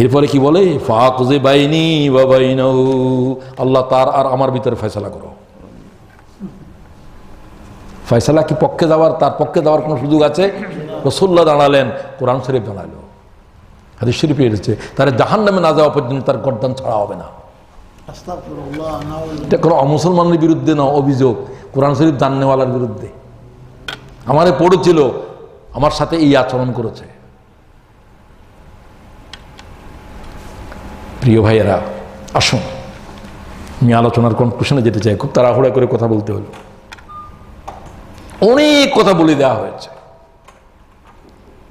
এরপরে কি বলে? ফাকুজে বাইনি আল্লাহ তার আর আমার ভিতরে ফয়সালা করো। ফয়সালা কি পক্ষে যাওয়ার? তার পক্ষে যাওয়ার কোনো সুযোগ আছে? রসুল্লাহ দাঁড়ালেন কোরআন শরীফ দাঁড়াল হাদিস শরীফে এসেছে তার জাহান নামে না যাওয়া পর্যন্ত তার গর্দান ছাড়া হবে না। এটা কোনো অমুসলমানের বিরুদ্ধে না অভিযোগ। কোরআন শরীফ জাননেওয়ালার বিরুদ্ধে। আমারে পড়েছিল আমার সাথে এই আচরণ করেছে। প্রিয় ভাইয়েরা আসুন। আমি আলোচনার কনক্লুশনে যেতে চাই খুব তাড়াহুড়া করে কথা বলতে হলো। অনেক কথা বলে দেওয়া হয়েছে।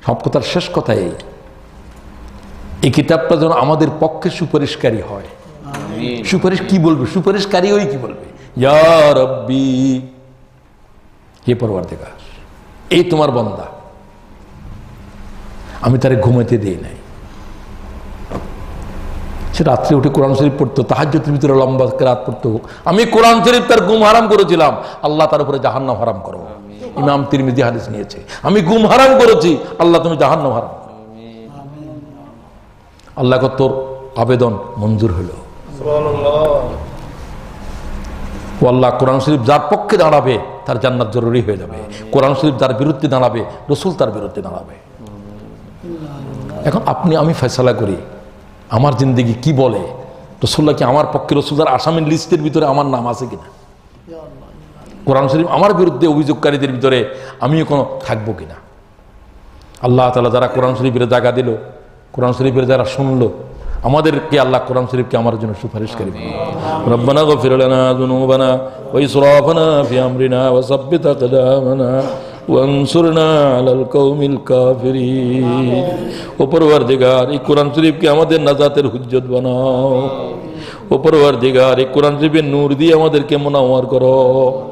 সব কথার শেষ কথা এই। এই কিতাবটা যেন আমাদের পক্ষে সুপারিশকারী হয়। সুপারিশ কি বলবে? সুপারিশকারী ওই কি বলবে? রব্বি হে পরবর্তীকার এই তোমার বন্দা। আমি তারে ঘুমাতে দিই নাই। সে রাত্রে উঠে কোরআন শরীফ পড়তো তাহাজ্যতের ভিতরে লম্বা রাত পড়তো। আমি কোরআন শরীফ তার গুম হারাম করেছিলাম, আল্লাহ তার উপরে জাহান্নাম হারাম করো। ইমাম তিরমিজি হাদিস নিয়েছে, আমি গুম হারাম করেছি, আল্লাহ তুমি জাহান্নাম হারাম আল্লাহ তোর আবেদন মঞ্জুর হলো। ও আল্লাহ, কোরআন শরীফ যার পক্ষে দাঁড়াবে, তার জান্নাত জরুরি হয়ে যাবে। কোরআন শরীফ যার বিরুদ্ধে দাঁড়াবে, রসুল তার বিরুদ্ধে দাঁড়াবে। এখন আপনি, আমি ফেসলা করি আমার জিন্দগি কি বলে? রসুল্লাহ কি আমার পক্ষে রসুলদার আসামের লিস্টের ভিতরে আমার নাম আছে কিনা? কোরআন শরীফ আমার বিরুদ্ধে অভিযোগকারীদের ভিতরে আমিও কোনো থাকব কিনা? আল্লাহ তালা যারা কোরআন শরীফের জায়গা দিল, কোরআন শরীফের যারা শুনলো, আমাদেরকে আল্লাহ কোরআন শরীফকে আমার জন্য সুপারিশকারী রব্বানা গফির লানা যুনুবানা ওয়া ইসরাফানা ফি আমরিনা ওয়া সাব্বিত আকদামানা। আমাদের নাজাতের হুজ্জত বানাও। দিগার এই কোরআন দিয়ে করো।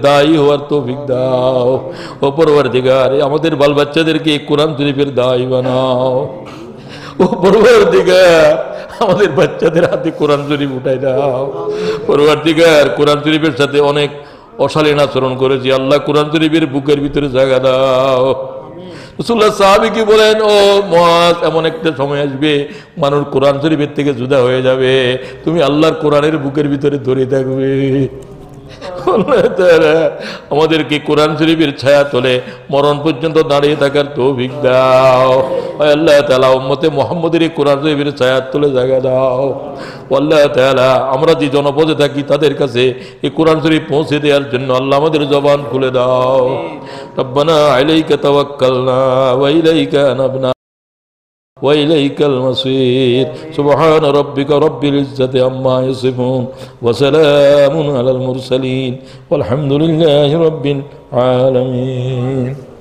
দায়ী হওয়ার দাও। আমাদের বাল বাচ্চাদেরকে কোরআন শরীফের দায়ী বানাও। ওপরওয়ারদিগার আমাদের বাচ্চাদের হাতে কোরআন শরীফ উঠাই দাও। পরবর্তীকার কোরআন শরীফের সাথে অনেক অশালীন আচরণ করেছি। আল্লাহ কোরআন শরীফের বুকের ভিতরে জায়গা দাও। রসুল্লাহ সাহাবিকে বলেন, ও মহাজ এমন একটা সময় আসবে, মানুষ কোরআন শরীফের থেকে জুদা হয়ে যাবে। তুমি আল্লাহর কোরআনের বুকের ভিতরে ধরে থাকবে। আমাদেরকে কোরআন শরীফের ছায়া তোলে? মরণ পর্যন্ত দাঁড়িয়ে থাকার তৌফিক দাও। আল্লাহ তালা উম্মতে মোহাম্মদের কোরআন শরীফের ছায়া তোলে জায়গা দাও। আল্লাহ তাআলা, আমরা যে জনপদে থাকি, তাদের কাছে এই কোরআন শরীফ পৌঁছে দেওয়ার জন্য আল্লাহ আমাদের জবান খুলে দাও। রব্বানা আলাইকা তাওয়াক্কালনা ওয়া ইলাইকা আনাবনা وإليك المصير. سبحان ربك رب العزة عما يصفون وسلام على المرسلين والحمد لله رب العالمين.